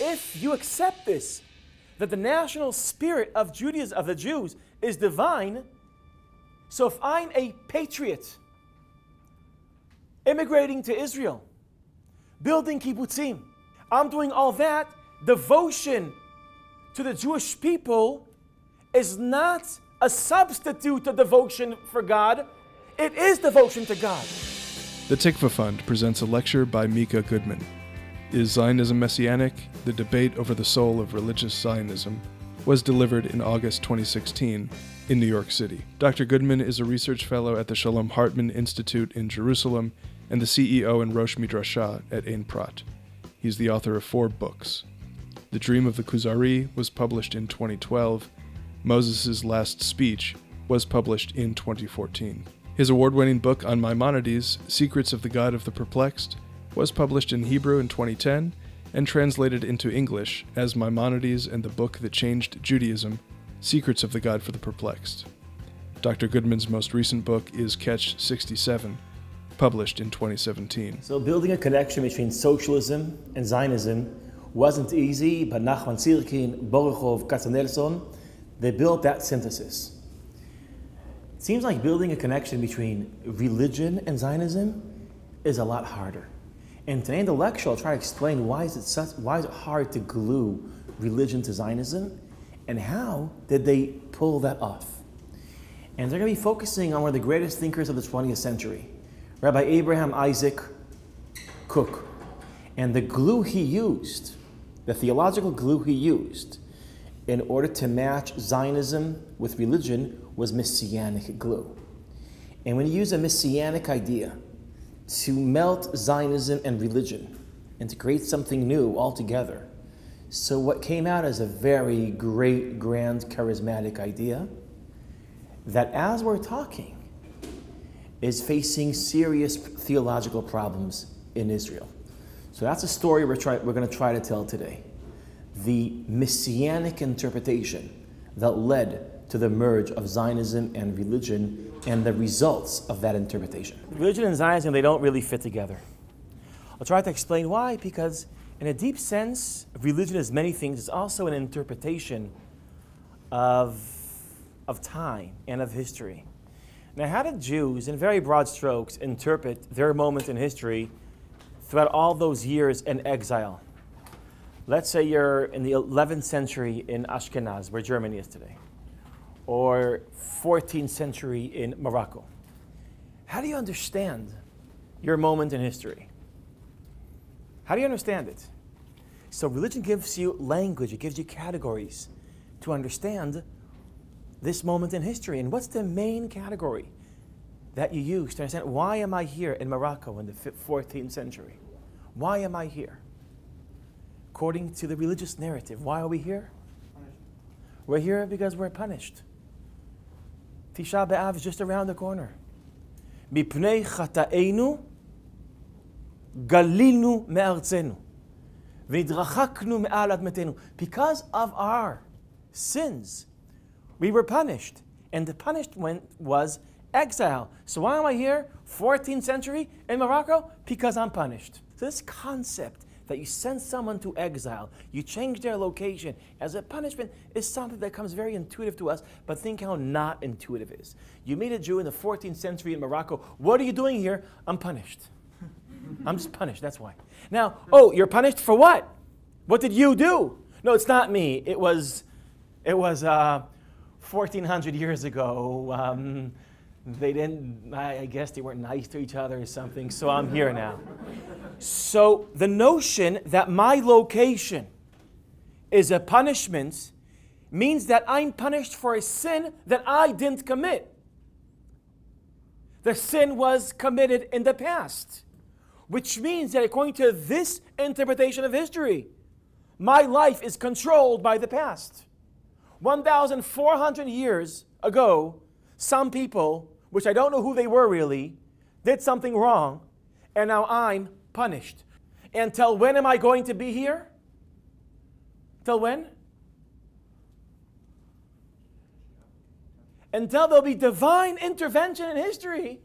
if you accept this, that the national spirit of Judaism, of the Jews, is divine, so if I'm a patriot, immigrating to Israel, building kibbutzim, I'm doing all that, devotion to the Jewish people is not a substitute of devotion for God, it is devotion to God. The Tikvah Fund presents a lecture by Micah Goodman. Is Zionism Messianic? The debate over the soul of religious Zionism was delivered in August 2016 in New York City. Dr. Goodman is a research fellow at the Shalom Hartman Institute in Jerusalem and the CEO and Rosh Midrashah at Ein Prat. He's the author of four books. The Dream of the Kuzari was published in 2012. Moses' Last Speech was published in 2014. His award winning book on Maimonides, Secrets of the Guide of the Perplexed, was published in Hebrew in 2010 and translated into English as Maimonides and the Book That Changed Judaism Secrets of the Guide for the Perplexed. Dr. Goodman's most recent book is Catch 67, published in 2017. So, building a connection between socialism and Zionism wasn't easy, but Nachman Syrkin, Borochov, Katzenelson, they built that synthesis. It seems like building a connection between religion and Zionism is a lot harder. And today in the lecture, I'll try to explain why is it such, why is it hard to glue religion to Zionism, and how did they pull that off? And they're going to be focusing on one of the greatest thinkers of the 20th century, Rabbi Abraham Isaac Kook. And the glue he used, the theological glue he used, in order to match Zionism with religion was messianic glue. And when you use a messianic idea, to melt Zionism and religion and to create something new altogether. So, what came out as a very great, grand, charismatic idea that as we're talking is facing serious theological problems in Israel. So, that's a story we're, try, we're going to try to tell today. The messianic interpretation that led to the merge of Zionism and religion and the results of that interpretation. Religion and Zionism, they don't really fit together. I'll try to explain why, because in a deep sense, religion is many things. It's also an interpretation of, of time and of history. Now, how did Jews, in very broad strokes, interpret their moment in history throughout all those years in exile? Let's say you're in the 11th century in Ashkenaz, where Germany is today or 14th century in Morocco. How do you understand your moment in history? How do you understand it? So, religion gives you language, it gives you categories to understand this moment in history. And what's the main category that you use to understand why am I here in Morocco in the 14th century? Why am I here? According to the religious narrative, why are we here? We're here because we're punished. Tisha B'Av is just around the corner. Mipnei chata'enu galilnu me'artzenu. V'idrachaknu me'al admetenu. Because of our sins, we were punished. And the punishment was exile. So why am I here, 14th century in Morocco? Because I'm punished. This concept that you send someone to exile, you change their location as a punishment is something that comes very intuitive to us, but think how not intuitive it is. You meet a Jew in the 14th century in Morocco, what are you doing here? I'm punished. I'm just punished, that's why. Now, oh, you're punished for what? What did you do? No, it's not me. It was, it was uh, 1400 years ago. Um, they didn't, I guess they weren't nice to each other or something, so I'm here now. So the notion that my location is a punishment means that I'm punished for a sin that I didn't commit. The sin was committed in the past, which means that according to this interpretation of history, my life is controlled by the past. 1,400 years ago, some people which I don't know who they were really, did something wrong, and now I'm punished. Until when am I going to be here? Till when? Until there'll be divine intervention in history.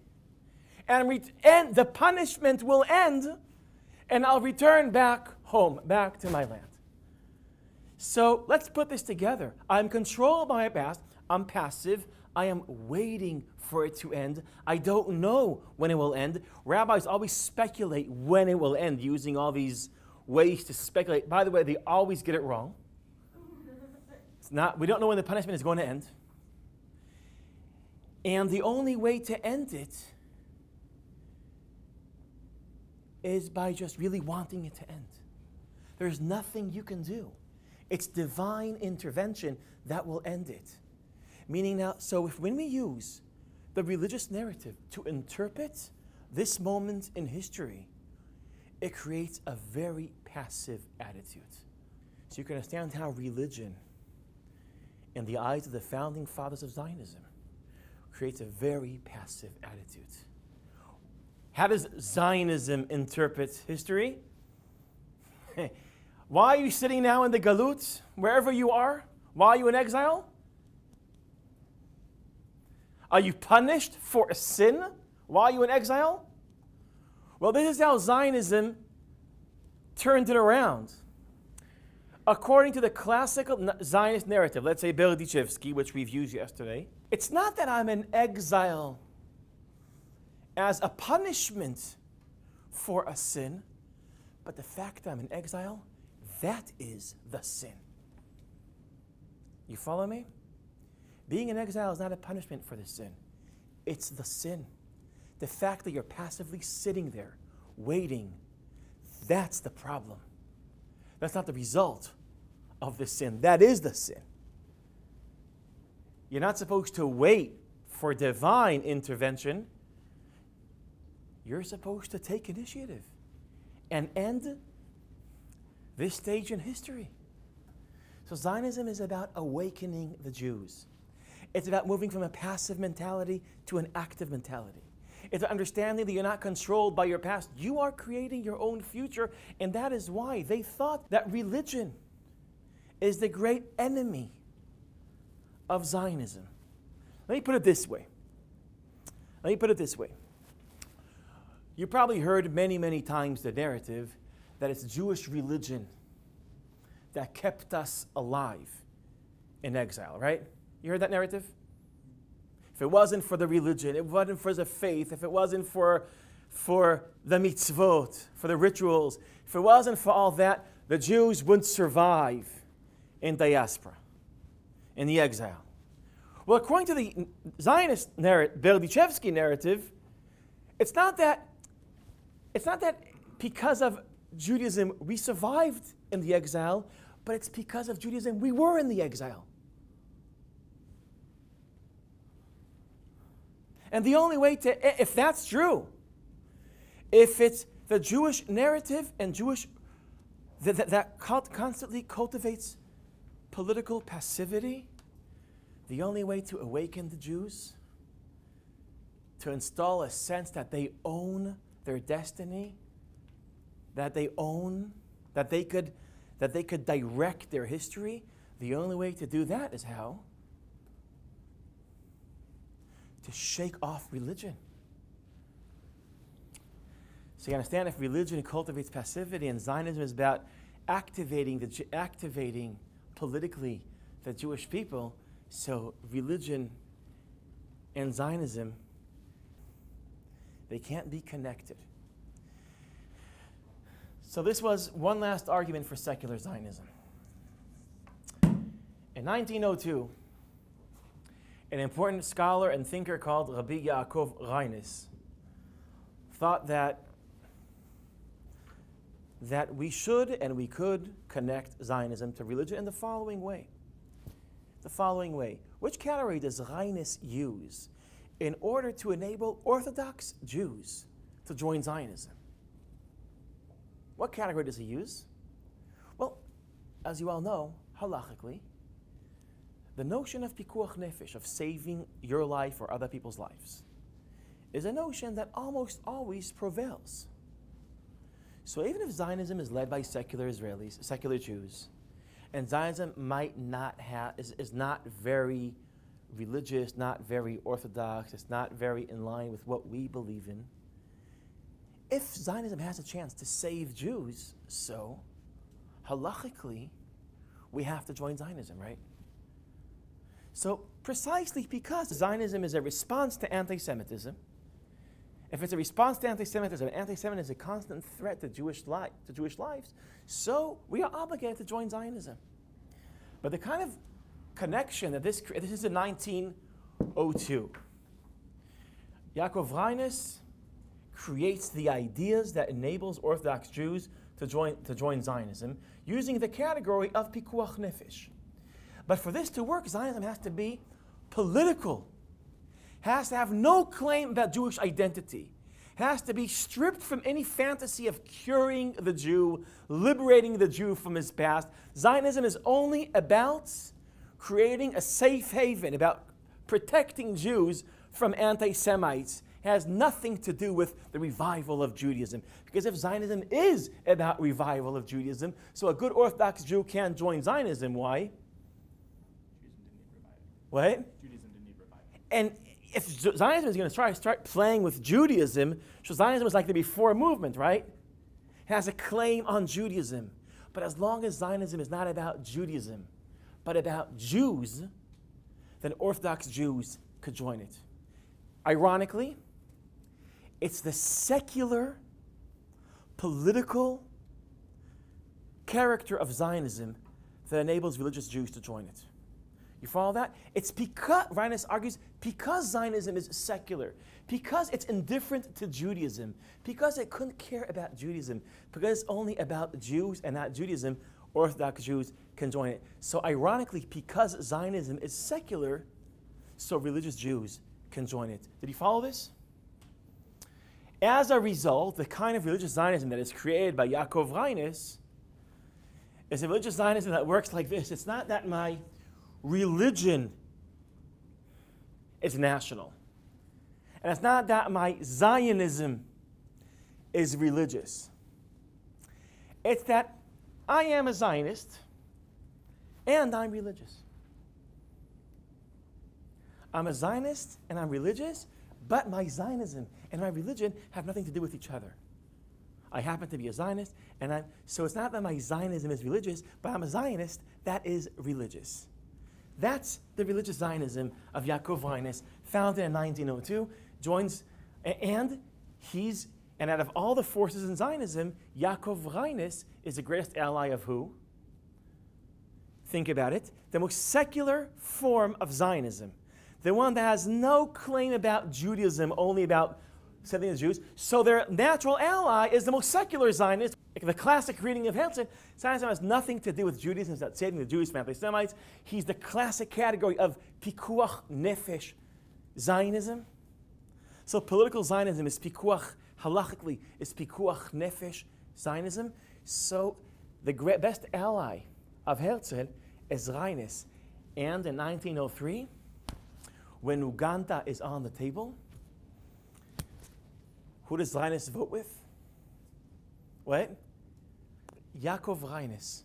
And, re- and the punishment will end, and I'll return back home, back to my land. So let's put this together. I'm controlled by my past. I'm passive. I am waiting for it to end. I don't know when it will end. Rabbis always speculate when it will end using all these ways to speculate. By the way, they always get it wrong. It's not, we don't know when the punishment is going to end. And the only way to end it is by just really wanting it to end. There's nothing you can do. It's divine intervention that will end it. Meaning now, so if when we use the religious narrative to interpret this moment in history, it creates a very passive attitude. So you can understand how religion, in the eyes of the founding fathers of Zionism, creates a very passive attitude. How does Zionism interpret history? Why are you sitting now in the Galut, wherever you are? Why are you in exile? Are you punished for a sin while you're in exile? Well, this is how Zionism turned it around. According to the classical Zionist narrative, let's say Berdichevsky, which we've used yesterday, it's not that I'm in exile as a punishment for a sin, but the fact that I'm in exile, that is the sin. You follow me? Being in exile is not a punishment for the sin, it's the sin. The fact that you're passively sitting there, waiting, that's the problem. That's not the result of the sin, that is the sin. You're not supposed to wait for divine intervention. You're supposed to take initiative and end this stage in history. So Zionism is about awakening the Jews. It's about moving from a passive mentality to an active mentality. It's understanding that you're not controlled by your past. You are creating your own future, and that is why they thought that religion is the great enemy of Zionism. Let me put it this way. Let me put it this way. You probably heard many, many times the narrative that it's Jewish religion that kept us alive in exile, right? You heard that narrative? If it wasn't for the religion, it wasn't for the faith, if it wasn't for, for the mitzvot, for the rituals, if it wasn't for all that, the Jews wouldn't survive in diaspora, in the exile. Well, according to the Zionist narrative, Berdichevsky narrative, it's not that it's not that because of Judaism we survived in the exile, but it's because of Judaism we were in the exile. And the only way to, if that's true, if it's the Jewish narrative and Jewish, that, that, that constantly cultivates political passivity, the only way to awaken the Jews, to install a sense that they own their destiny, that they own, that they could, that they could direct their history, the only way to do that is how? To shake off religion. So you understand if religion cultivates passivity and Zionism is about activating the activating politically the Jewish people, so religion and Zionism they can't be connected. So this was one last argument for secular Zionism. In 1902, an important scholar and thinker called Rabbi Yaakov Reines thought that that we should and we could connect Zionism to religion in the following way. The following way. Which category does Reines use in order to enable Orthodox Jews to join Zionism? What category does he use? Well, as you all know, halachically, the notion of pikuach nefesh, of saving your life or other people's lives, is a notion that almost always prevails. So even if Zionism is led by secular Israelis, secular Jews, and Zionism might not have is, is not very religious, not very orthodox, it's not very in line with what we believe in. If Zionism has a chance to save Jews, so halachically, we have to join Zionism, right? So, precisely because Zionism is a response to anti Semitism, if it's a response to anti-Semitism, anti-Semitism is a constant threat to Jewish, li- to Jewish lives, so we are obligated to join Zionism. But the kind of connection that this, this is in 1902. Yaakov Reines creates the ideas that enables Orthodox Jews to join, to join Zionism using the category of pikuach nefesh. But for this to work, Zionism has to be political has to have no claim about Jewish identity, has to be stripped from any fantasy of curing the Jew, liberating the Jew from his past. Zionism is only about creating a safe haven, about protecting Jews from anti Semites. Has nothing to do with the revival of Judaism. Because if Zionism is about revival of Judaism, so a good Orthodox Jew can't join Zionism. Why? What? Judaism didn't need revival. And if Zionism is going to try start playing with Judaism, so Zionism is like the Reform movement, right? It has a claim on Judaism. But as long as Zionism is not about Judaism, but about Jews, then Orthodox Jews could join it. Ironically, it's the secular, political character of Zionism that enables religious Jews to join it. You follow that? It's because, Reines argues, because Zionism is secular, because it's indifferent to Judaism, because it couldn't care about Judaism, because it's only about Jews and not Judaism, Orthodox Jews can join it. So, ironically, because Zionism is secular, so religious Jews can join it. Did you follow this? As a result, the kind of religious Zionism that is created by Yaakov Reines is a religious Zionism that works like this. It's not that my religion is national. And it's not that my Zionism is religious. It's that I am a Zionist and I'm religious. I'm a Zionist and I'm religious, but my Zionism and my religion have nothing to do with each other. I happen to be a Zionist, and I'm so it's not that my Zionism is religious, but I'm a Zionist that is religious. That's the religious Zionism of Yaakov Reines, founded in 1902, joins, and he's, and out of all the forces in Zionism, Yaakov Reines is the greatest ally of who? Think about it. The most secular form of Zionism. The one that has no claim about Judaism, only about setting the Jews. So their natural ally is the most secular Zionist. The classic reading of Herzl, Zionism has nothing to do with Judaism, it's not saving the Jews from anti-Semites. He's the classic category of pikuach nefesh Zionism. So political Zionism is pikuach, halachically, is pikuach nefesh Zionism. So the great, best ally of Herzl is Reines. And in 1903, when Uganda is on the table, who does Reines vote with? What? Yaakov Reines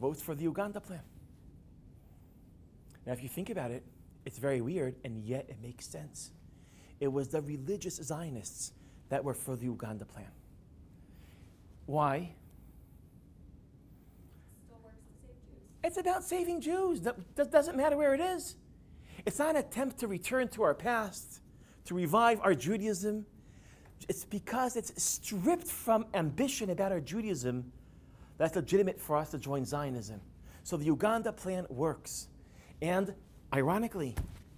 votes for the Uganda plan. Now, if you think about it, it's very weird, and yet it makes sense. It was the religious Zionists that were for the Uganda plan. Why? It's about saving Jews. That doesn't matter where it is. It's not an attempt to return to our past, to revive our Judaism. It's because it's stripped from ambition about our Judaism that's legitimate for us to join Zionism. So the Uganda plan works. And ironically,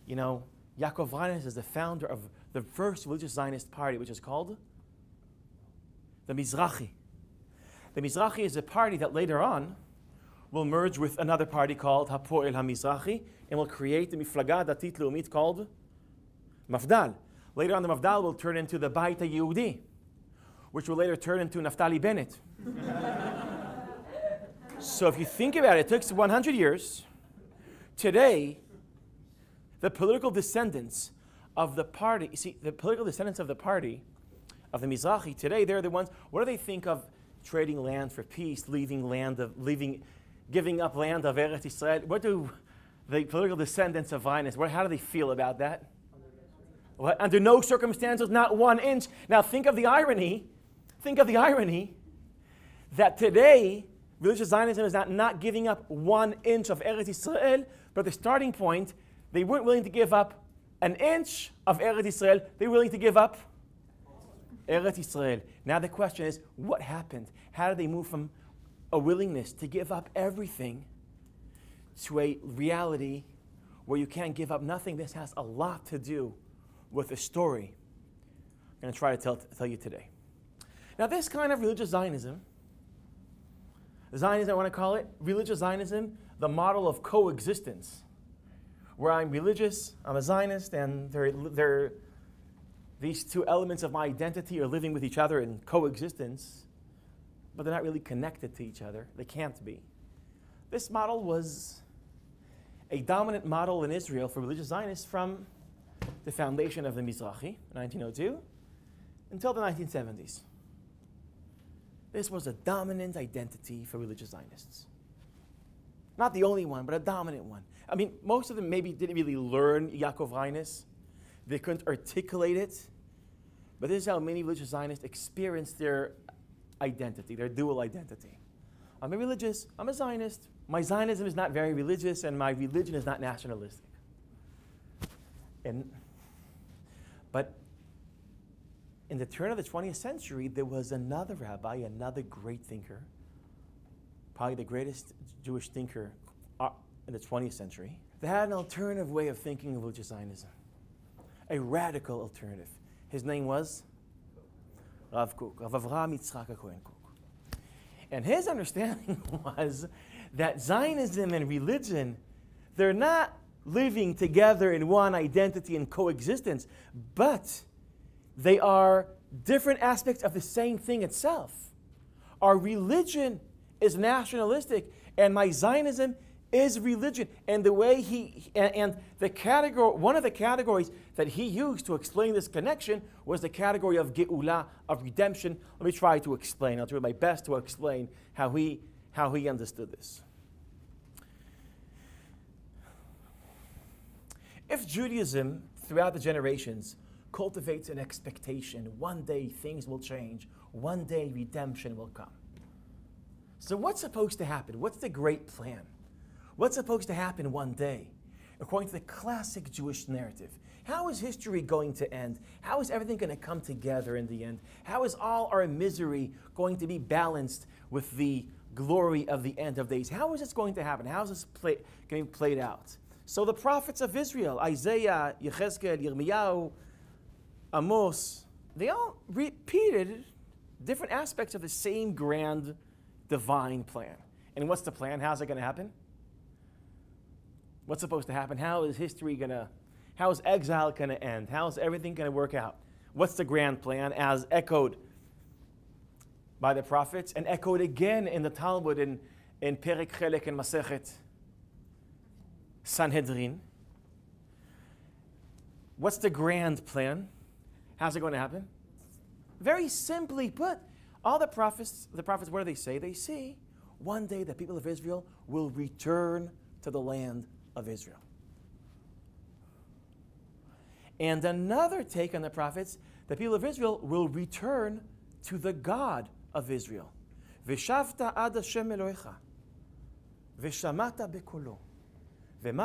you know, Yaakov Reines is the founder of the first religious Zionist party, which is called the Mizrahi. The Mizrahi is a party that later on will merge with another party called Hapoel HaMizrahi and will create the Miflaga Datit Leumit called Mafdal. Later on, the Mafdal will turn into the Bayit Yehudi, which will later turn into Naftali Bennett. so if you think about it, it took 100 years. Today, the political descendants of the party, you see, the political descendants of the party, of the Mizrahi, today they're the ones, what do they think of trading land for peace, leaving land of, leaving, giving up land of Eretz Israel? What do the political descendants of Reines, what, how do they feel about that? What? Under no circumstances, not one inch. Now think of the irony, think of the irony that today Religious Zionism is not not giving up one inch of Eretz Israel, but the starting point, they weren't willing to give up an inch of Eretz Israel. They were willing to give up Eretz Israel. Now the question is, what happened? How did they move from a willingness to give up everything to a reality where you can't give up nothing? This has a lot to do with a story I'm going to try to tell, tell you today. Now, this kind of religious Zionism, Zionism, I want to call it religious Zionism, the model of coexistence, where I'm religious, I'm a Zionist, and they're, they're, these two elements of my identity are living with each other in coexistence, but they're not really connected to each other. They can't be. This model was a dominant model in Israel for religious Zionists from the foundation of the Mizrahi, 1902, until the 1970s. This was a dominant identity for religious Zionists. Not the only one, but a dominant one. I mean, most of them maybe didn't really learn Yaakov Reines. They couldn't articulate it. But this is how many religious Zionists experience their identity, their dual identity. I'm a religious, I'm a Zionist. My Zionism is not very religious, and my religion is not nationalistic. And, but in the turn of the 20th century, there was another rabbi, another great thinker, probably the greatest Jewish thinker uh, in the 20th century, that had an alternative way of thinking of religious Zionism, a radical alternative. His name was Rav Kook, Rav Avraham Yitzchak Cohen Kook. And his understanding was that Zionism and religion, they're not living together in one identity and coexistence, but they are different aspects of the same thing itself. Our religion is nationalistic, and my Zionism is religion. And the way he, and, and the category, one of the categories that he used to explain this connection was the category of geula, of redemption. Let me try to explain. I'll do my best to explain how he, how he understood this. If Judaism, throughout the generations, cultivates an expectation one day things will change, one day redemption will come. So, what's supposed to happen? What's the great plan? What's supposed to happen one day? According to the classic Jewish narrative, how is history going to end? How is everything going to come together in the end? How is all our misery going to be balanced with the glory of the end of days? How is this going to happen? How is this play, be played out? So the prophets of Israel, Isaiah, Yechezkel, Yirmiyahu, Amos, they all repeated different aspects of the same grand divine plan. And what's the plan? How's it going to happen? What's supposed to happen? How is history going to, how is exile going to end? How is everything going to work out? What's the grand plan as echoed by the prophets and echoed again in the Talmud in, in Perek Chelek and Masechet Sanhedrin? What's the grand plan? How's it going to happen? Very simply put, all the prophets, the prophets, what do they say? They say one day the people of Israel will return to the land of Israel. And another take on the prophets, the people of Israel will return to the God of Israel. Vishavta ad Hashem Elohecha, vishamata bekolo, There's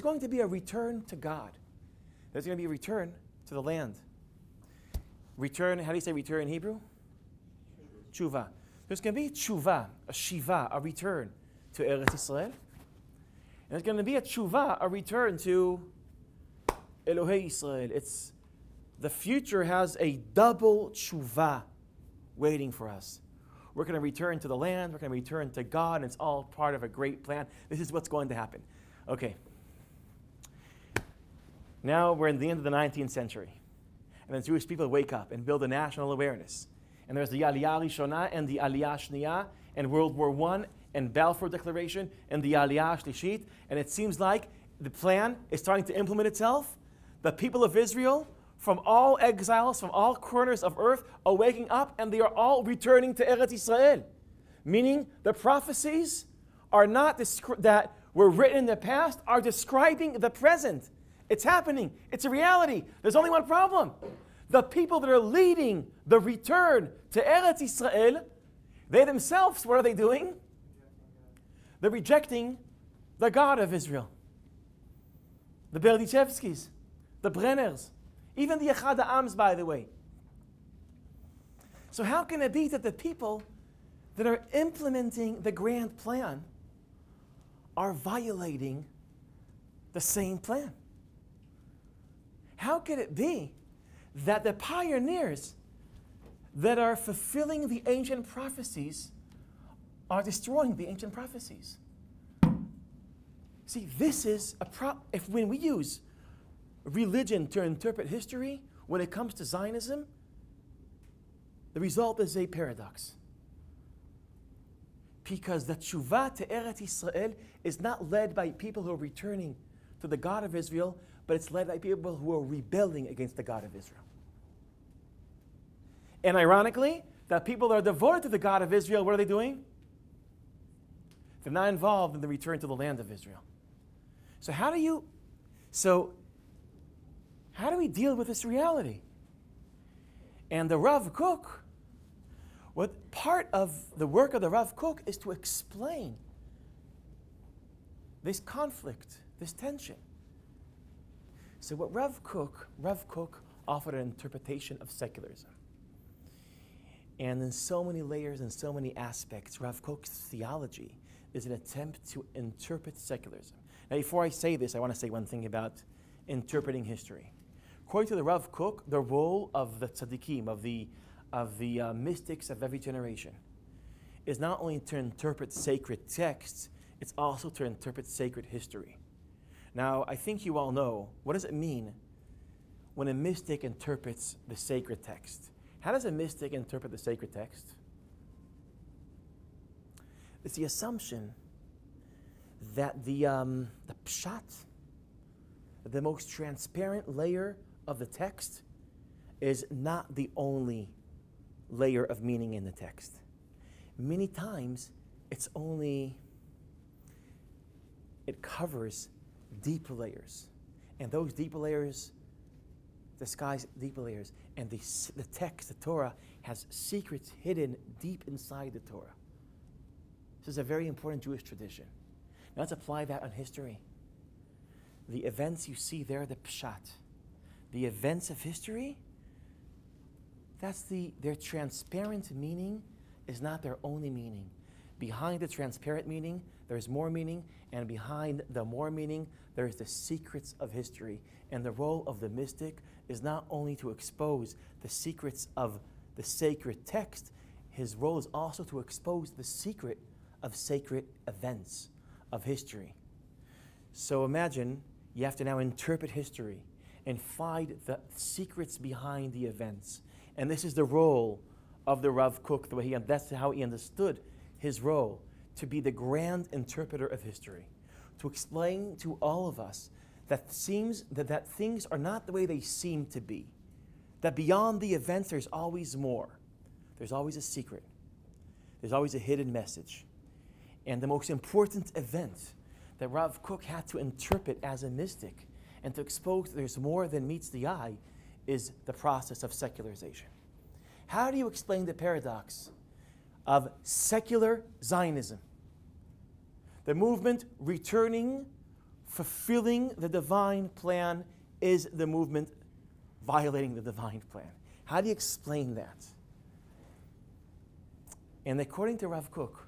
going to be a return to God. There's going to be a return to the land. Return, how do you say return in Hebrew? Tshuva. There's going to be tshuva, a shiva, a return to Eretz Israel. And there's going to be a tshuva, a return to Elohei Israel. It's, the future has a double tshuva waiting for us. We're going to return to the land, we're going to return to God, and it's all part of a great plan. This is what's going to happen. Okay. Now we're in the end of the 19th century. And the Jewish people wake up and build a national awareness. And there's the Aliyah Rishonah and the Aliyah Shniya and World War I and Balfour Declaration and the Aliyah Shlishit. And it seems like the plan is starting to implement itself. The people of Israel from all exiles, from all corners of earth, are waking up and they are all returning to Eretz Israel. Meaning the prophecies are not that were written in the past, are describing the present. It's happening. It's a reality. There's only one problem. The people that are leading the return to Eretz Israel, They themselves, what are they doing? They're rejecting the God of Israel. The Berdichevskis, the Brenners, even the Echad Ams, by the way. So, how can it be that the people that are implementing the grand plan are violating the same plan? How could it be that the pioneers that are fulfilling the ancient prophecies are destroying the ancient prophecies? See, this is a pro- if when we use religion to interpret history, when it comes to Zionism, the result is a paradox. Because the tshuva to Eretz Israel is not led by people who are returning to the God of Israel, but it's led by people who are rebelling against the God of Israel. And ironically, the people that are devoted to the God of Israel, what are they doing? They're not involved in the return to the land of Israel. So how do you so how do we deal with this reality? And the Rav Kook, what part of the work of the Rav Kook is to explain this conflict, this tension. So what Rav Kook, Rav Kook offered an interpretation of secularism. And in so many layers and so many aspects, Rav Kook's theology is an attempt to interpret secularism. Now, before I say this, I want to say one thing about interpreting history. According to the Rav Kook, the role of the tzaddikim, of the, of the uh, mystics of every generation, is not only to interpret sacred texts, it's also to interpret sacred history. Now, I think you all know what does it mean when a mystic interprets the sacred text? How does a mystic interpret the sacred text? It's the assumption that the, um, the pshat, the most transparent layer of the text, is not the only layer of meaning in the text. Many times, it's only, it covers deeper layers. And those deeper layers disguise deeper layers. And the, the text, the Torah, has secrets hidden deep inside the Torah. This is a very important Jewish tradition. Now let's apply that on history. The events you see there, the pshat, the events of history, that's the their transparent meaning is not their only meaning. Behind the transparent meaning, there's more meaning, and behind the more meaning, there's the secrets of history. And the role of the mystic is not only to expose the secrets of the sacred text, his role is also to expose the secret of sacred events of history. So imagine you have to now interpret history and find the secrets behind the events. And this is the role of the Rav Kook, the way he that's how he understood his role to be the grand interpreter of history, to explain to all of us that seems that, that things are not the way they seem to be. That beyond the events there's always more. There's always a secret. There's always a hidden message. And the most important event that Rav Kook had to interpret as a mystic and to expose there's more than meets the eye is the process of secularization. How do you explain the paradox of secular Zionism. The movement returning, fulfilling the divine plan is the movement violating the divine plan. How do you explain that? And according to Rav Kook,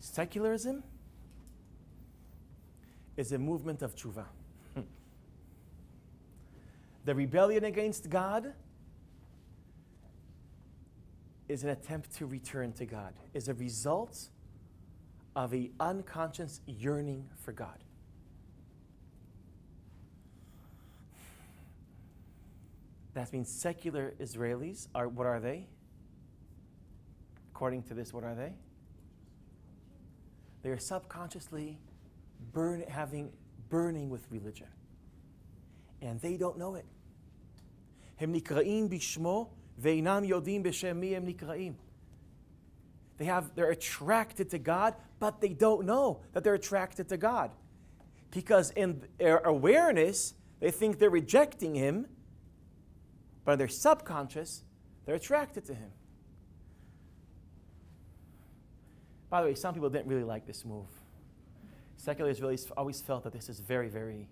secularism is a movement of tshuva. the rebellion against God is an attempt to return to God, is a result of an unconscious yearning for God. That means secular Israelis are what are they? According to this, what are they? They are subconsciously burn, having burning with religion. And they don't know it. הם נקראים בשמו Ve'inam yodim b'shem nikraim. They have, they're attracted to God, but they don't know that they're attracted to God. Because in their awareness, they think they're rejecting Him, but in their subconscious, they're attracted to Him. By the way, some people didn't really like this move. Secular Israelis always felt that this is very, very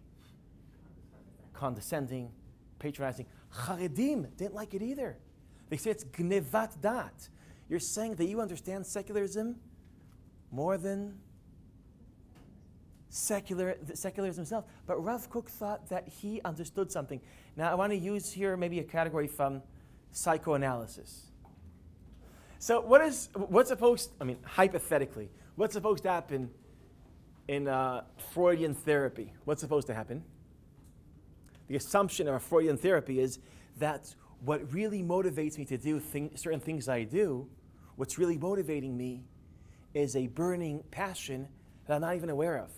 condescending, patronizing. Charedim didn't like it either. They say it's gnevat dat. You're saying that you understand secularism more than secular, secularism itself. But Rav Kook thought that he understood something. Now, I want to use here maybe a category from psychoanalysis. So, what is what's supposed? I mean, hypothetically, what's supposed to happen in uh, Freudian therapy? What's supposed to happen? The assumption of a Freudian therapy is that what really motivates me to do thing, certain things I do, what's really motivating me, is a burning passion that I'm not even aware of.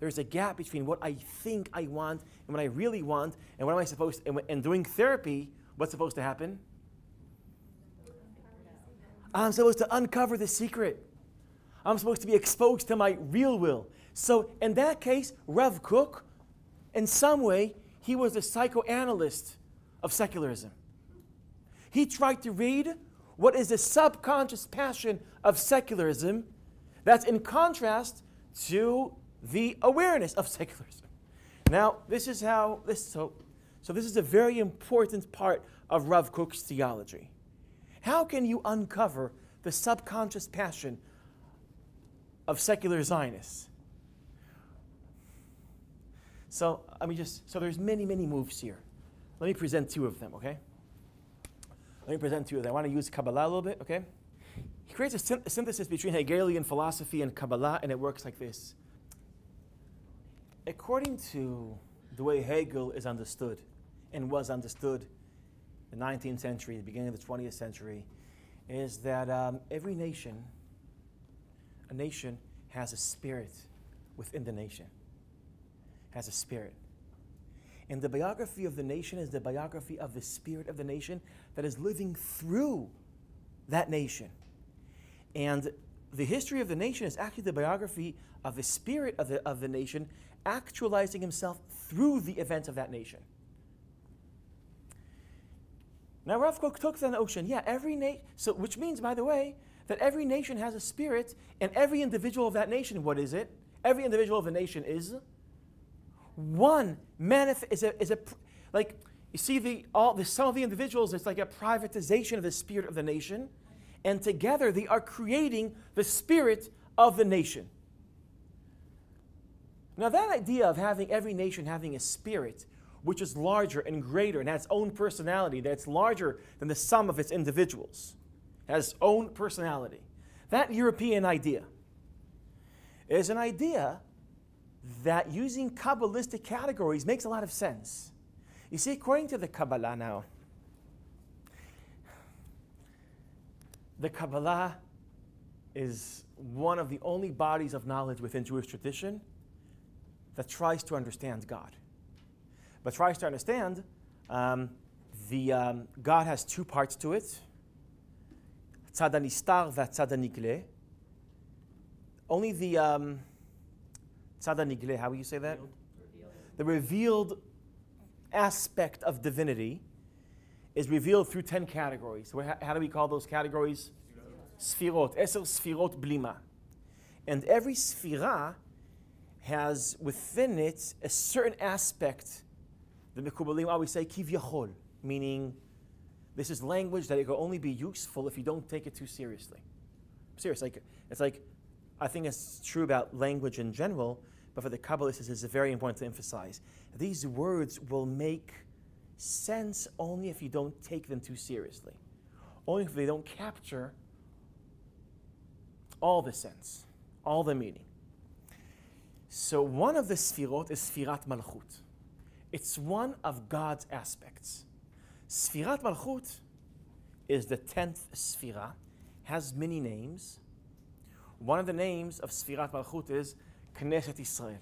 There's a gap between what I think I want and what I really want, and what am I supposed? To, and, and doing therapy, what's supposed to happen? I'm supposed to uncover the secret. I'm supposed to be exposed to my real will. So in that case, Rav Kook, in some way, he was a psychoanalyst of secularism. He tried to read what is the subconscious passion of secularism that's in contrast to the awareness of secularism. Now, this is how this so so this is a very important part of Rav Kook's theology. How can you uncover the subconscious passion of secular Zionists? So, I mean, just so there's many, many moves here. Let me present two of them, okay? Let me present two of them. I want to use Kabbalah a little bit, okay? He creates a, syn- a synthesis between Hegelian philosophy and Kabbalah, and it works like this. According to the way Hegel is understood and was understood the 19th century, the beginning of the 20th century, is that um, every nation, a nation, has a spirit within the nation, has a spirit. And the biography of the nation is the biography of the spirit of the nation that is living through that nation. And the history of the nation is actually the biography of the spirit of the, of the nation actualizing himself through the events of that nation. Now Rav Kook took the notion, yeah, every nation, so which means, by the way, that every nation has a spirit, and every individual of that nation, what is it? Every individual of a nation is one manif- is a, is a like you see the all the some of the individuals it's like a privatization of the spirit of the nation and together they are creating the spirit of the nation now that idea of having every nation having a spirit which is larger and greater and has its own personality that's larger than the sum of its individuals has own personality that european idea is an idea that using Kabbalistic categories makes a lot of sense. You see, according to the Kabbalah now, the Kabbalah is one of the only bodies of knowledge within Jewish tradition that tries to understand God. But tries to understand um, the um, God has two parts to it. Tzad v'tzad Only the um, Tzada nigle, how will you say that? Revealed. The revealed aspect of divinity is revealed through 10 categories. How do we call those categories? Sfirot. Eser sfirot blima. And every sfira has within it a certain aspect. The Mekubalim always say kivyachol, meaning this is language that it can only be useful if you don't take it too seriously. Serious, like it's like I think it's true about language in general, but for the Kabbalists, it's very important to emphasize. These words will make sense only if you don't take them too seriously, only if they don't capture all the sense, all the meaning. So one of the sfirot is sfirat malchut. It's one of God's aspects. Sfirat malchut is the tenth sfira, has many names. One of the names of Sfirat Malchut is Knesset Israel.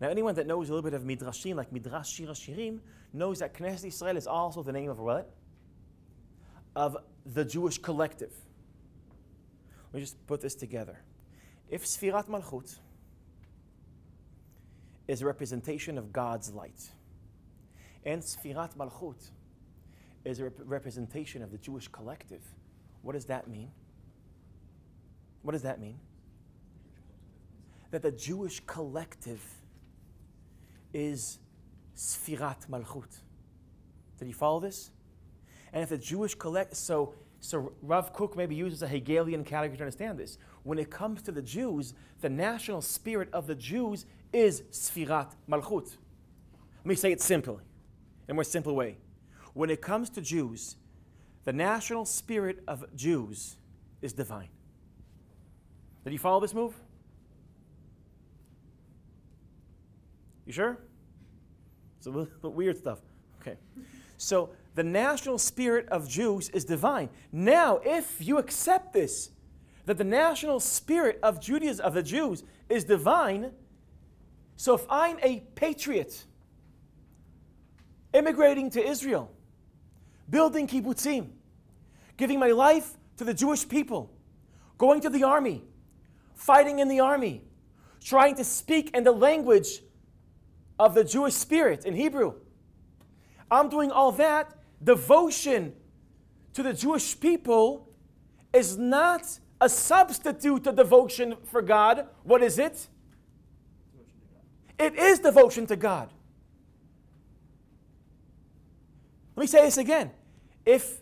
Now, anyone that knows a little bit of Midrashim, like Midrash Shir Shirim, knows that Knesset Israel is also the name of what? Of the Jewish collective. Let me just put this together. If Sfirat Malchut is a representation of God's light, and Sfirat Malchut is a rep- representation of the Jewish collective, what does that mean? What does that mean? That the Jewish collective is Sfirat Malchut. Did you follow this? And if the Jewish collect, so so Rav Kook maybe uses a Hegelian category to understand this. When it comes to the Jews, the national spirit of the Jews is Sfirat Malchut. Let me say it simply, in a more simple way. When it comes to Jews, the national spirit of Jews is divine. Did you follow this move? You sure? It's a little weird stuff. Okay. So the national spirit of Jews is divine. Now, if you accept this, that the national spirit of Judaism, of the Jews, is divine, so if I'm a patriot, immigrating to Israel, building kibbutzim, giving my life to the Jewish people, going to the army, fighting in the army, trying to speak in the language of the Jewish spirit in Hebrew. I'm doing all that devotion to the Jewish people is not a substitute to devotion for God. What is it? It is devotion to God. Let me say this again. If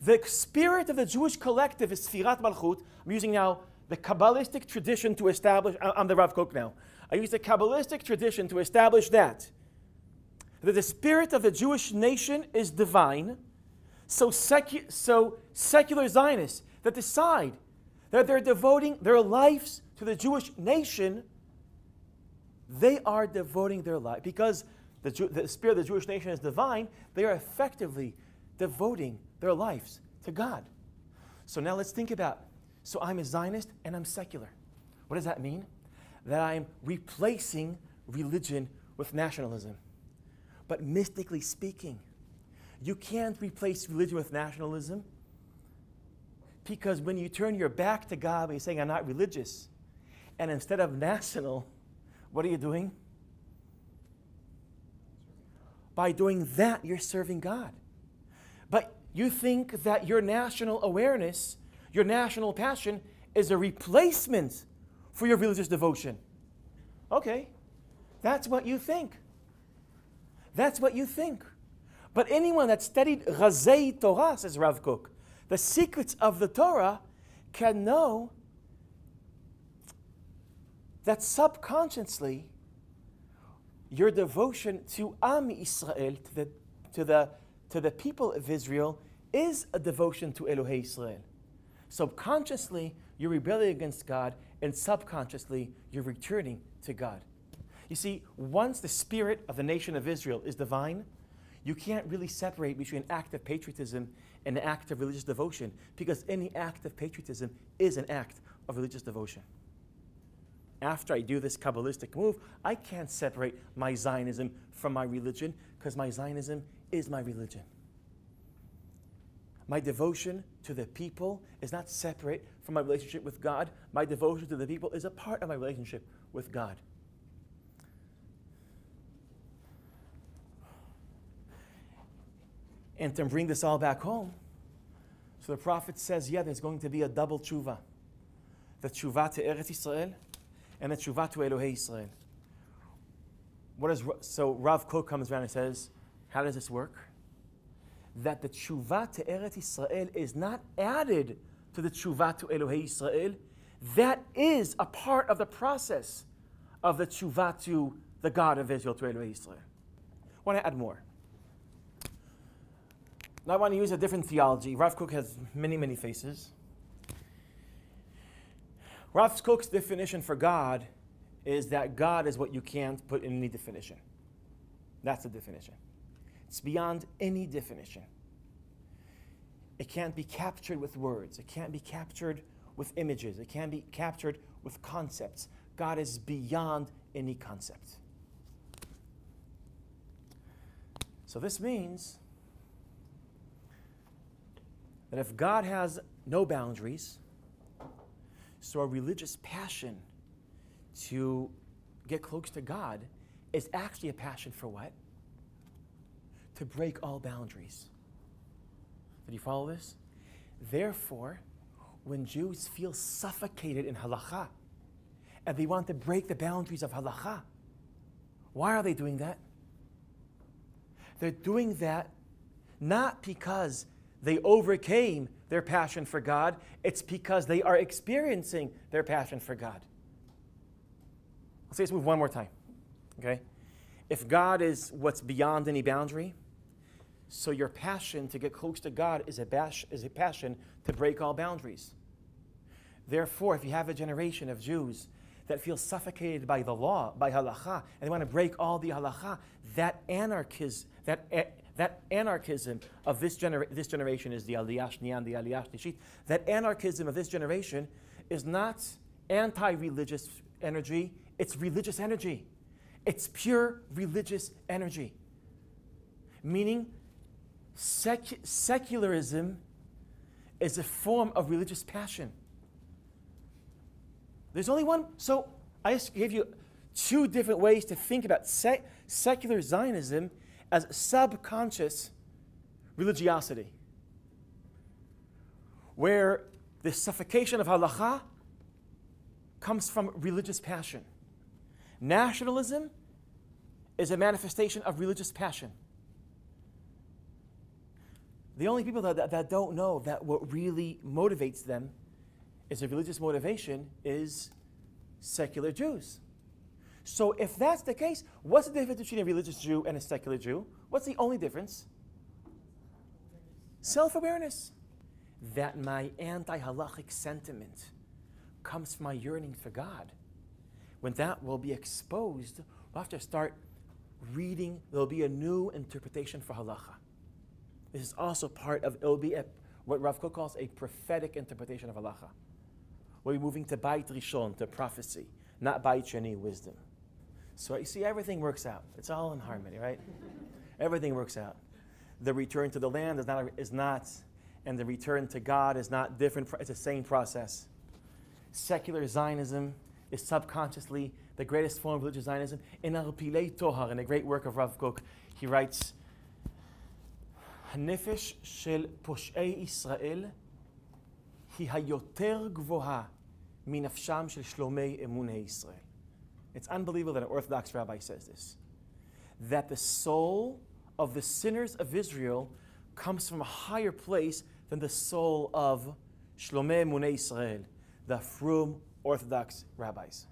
the spirit of the Jewish collective is Sfirat Malchut, I'm using now the Kabbalistic tradition to establish, I'm the Rav Kook now. I use the Kabbalistic tradition to establish that that the spirit of the Jewish nation is divine, so, secu- so secular Zionists that decide that they're devoting their lives to the Jewish nation, they are devoting their life. Because the, Jew- the spirit of the Jewish nation is divine, they are effectively devoting their lives to God. So now let's think about so I'm a Zionist and I'm secular. What does that mean? That I'm replacing religion with nationalism. But mystically speaking, you can't replace religion with nationalism because when you turn your back to God you're saying, I'm not religious, and instead of national, what are you doing? By doing that, you're serving God. But you think that your national awareness, your national passion, is a replacement for your religious devotion. Okay, that's what you think. That's what you think. But anyone that studied Razei Torah, says Rav Kook, the secrets of the Torah, can know that subconsciously your devotion to Am Israel, to the, to the, to the people of Israel, is a devotion to Elohei Israel. Subconsciously, you're rebelling against God, and subconsciously, you're returning to God. You see, once the spirit of the nation of Israel is divine, you can't really separate between an act of patriotism and an act of religious devotion because any act of patriotism is an act of religious devotion. After I do this Kabbalistic move, I can't separate my Zionism from my religion because my Zionism is my religion. My devotion to the people is not separate from my relationship with God. My devotion to the people is a part of my relationship with God. And to bring this all back home, so the prophet says, yeah, there's going to be a double tshuva. The tshuva to Eretz Israel and the tshuva to Elohei Israel. What is, so Rav Kook comes around and says, how does this work? That the tshuva to Eretz Israel is not added to the tshuva to Elohei Israel. That is a part of the process of the tshuva to the God of Israel, to Elohei Israel. I want to add more. Now I want to use a different theology. Rav Kook has many, many faces. Rav Kook's definition for God is that God is what you can't put in any definition. That's the definition. It's beyond any definition. It can't be captured with words. It can't be captured with images. It can't be captured with concepts. God is beyond any concept. So this means that if God has no boundaries, so our religious passion to get close to God is actually a passion for what? To break all boundaries. Did you follow this? Therefore, when Jews feel suffocated in halacha and they want to break the boundaries of halacha. Why are they doing that? They're doing that not because they overcame their passion for God, it's because they are experiencing their passion for God. Let's say let's move one more time. Okay? If God is what's beyond any boundary, so your passion to get close to God is a, bash, is a passion to break all boundaries. Therefore, if you have a generation of Jews that feel suffocated by the law, by halacha, and they want to break all the halacha, that anarchism, that, that anarchism of this, genera- this generation is the aliyah shniyan, the aliyah shnishit. That anarchism of this generation is not anti-religious energy, it's religious energy. It's pure religious energy. Meaning, sec- secularism is a form of religious passion. There's only one. So I just gave you two different ways to think about sec- secular Zionism as subconscious religiosity, where the suffocation of halacha comes from religious passion. Nationalism is a manifestation of religious passion. The only people that, that, that, don't know that what really motivates them is a religious motivation is secular Jews. So if that's the case, what's the difference between a religious Jew and a secular Jew? What's the only difference? Self-awareness. That my anti-halachic sentiment comes from my yearning for God. When that will be exposed, we'll have to start reading. There'll be a new interpretation for halacha. This is also part of, it'll be a, what Rav Kook calls a prophetic interpretation of halacha. We're moving to Bait Rishon, to prophecy, not Bait Sheni, wisdom. So you see, everything works out. It's all in harmony, right? everything works out. The return to the land is not, is not, and the return to God is not different. It's the same process. Secular Zionism is subconsciously the greatest form of religious Zionism. In Al Pilei Tohar, in a great work of Rav Kook, he writes, הנפש של פושעי ישראל היא היותר גבוהה מנפשם של שלומי אמוני ישראל. It's unbelievable that an Orthodox rabbi says this. That the soul of the sinners of Israel comes from a higher place than the soul of Shlomei Munei Israel, the frum Orthodox rabbis.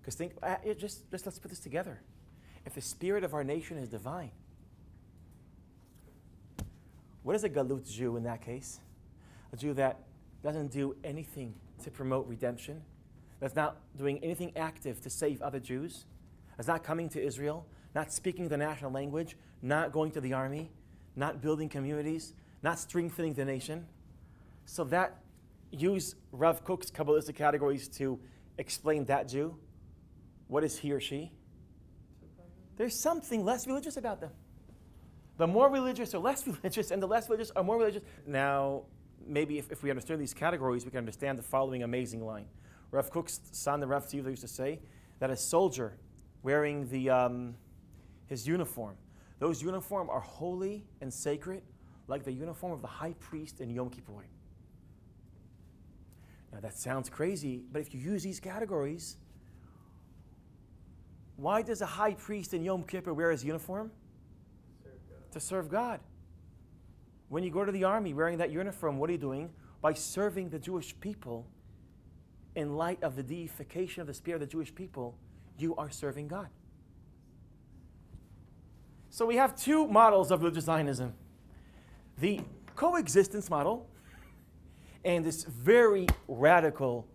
Because think, uh, just, just let's put this together. If the spirit of our nation is divine, what is a Galut Jew in that case? A Jew that doesn't do anything to promote redemption, that's not doing anything active to save other Jews, that's not coming to Israel, not speaking the national language, not going to the army, not building communities, not strengthening the nation. So that use Rav Kook's Kabbalistic categories to explain that Jew. What is he or she? There's something less religious about them. The more religious are less religious, and the less religious are more religious. Now, maybe if, if we understand these categories, we can understand the following amazing line. Rav Kook's son, the Rav Tzivla, used to say that a soldier wearing the, um, his uniform, those uniforms are holy and sacred, like the uniform of the high priest in Yom Kippur. Now that sounds crazy, but if you use these categories, why does a high priest in Yom Kippur wear his uniform? Serve to serve God. When you go to the army wearing that uniform, what are you doing? By serving the Jewish people in light of the deification of the spirit of the Jewish people, you are serving God. So we have two models of religious Zionism the coexistence model and this very radical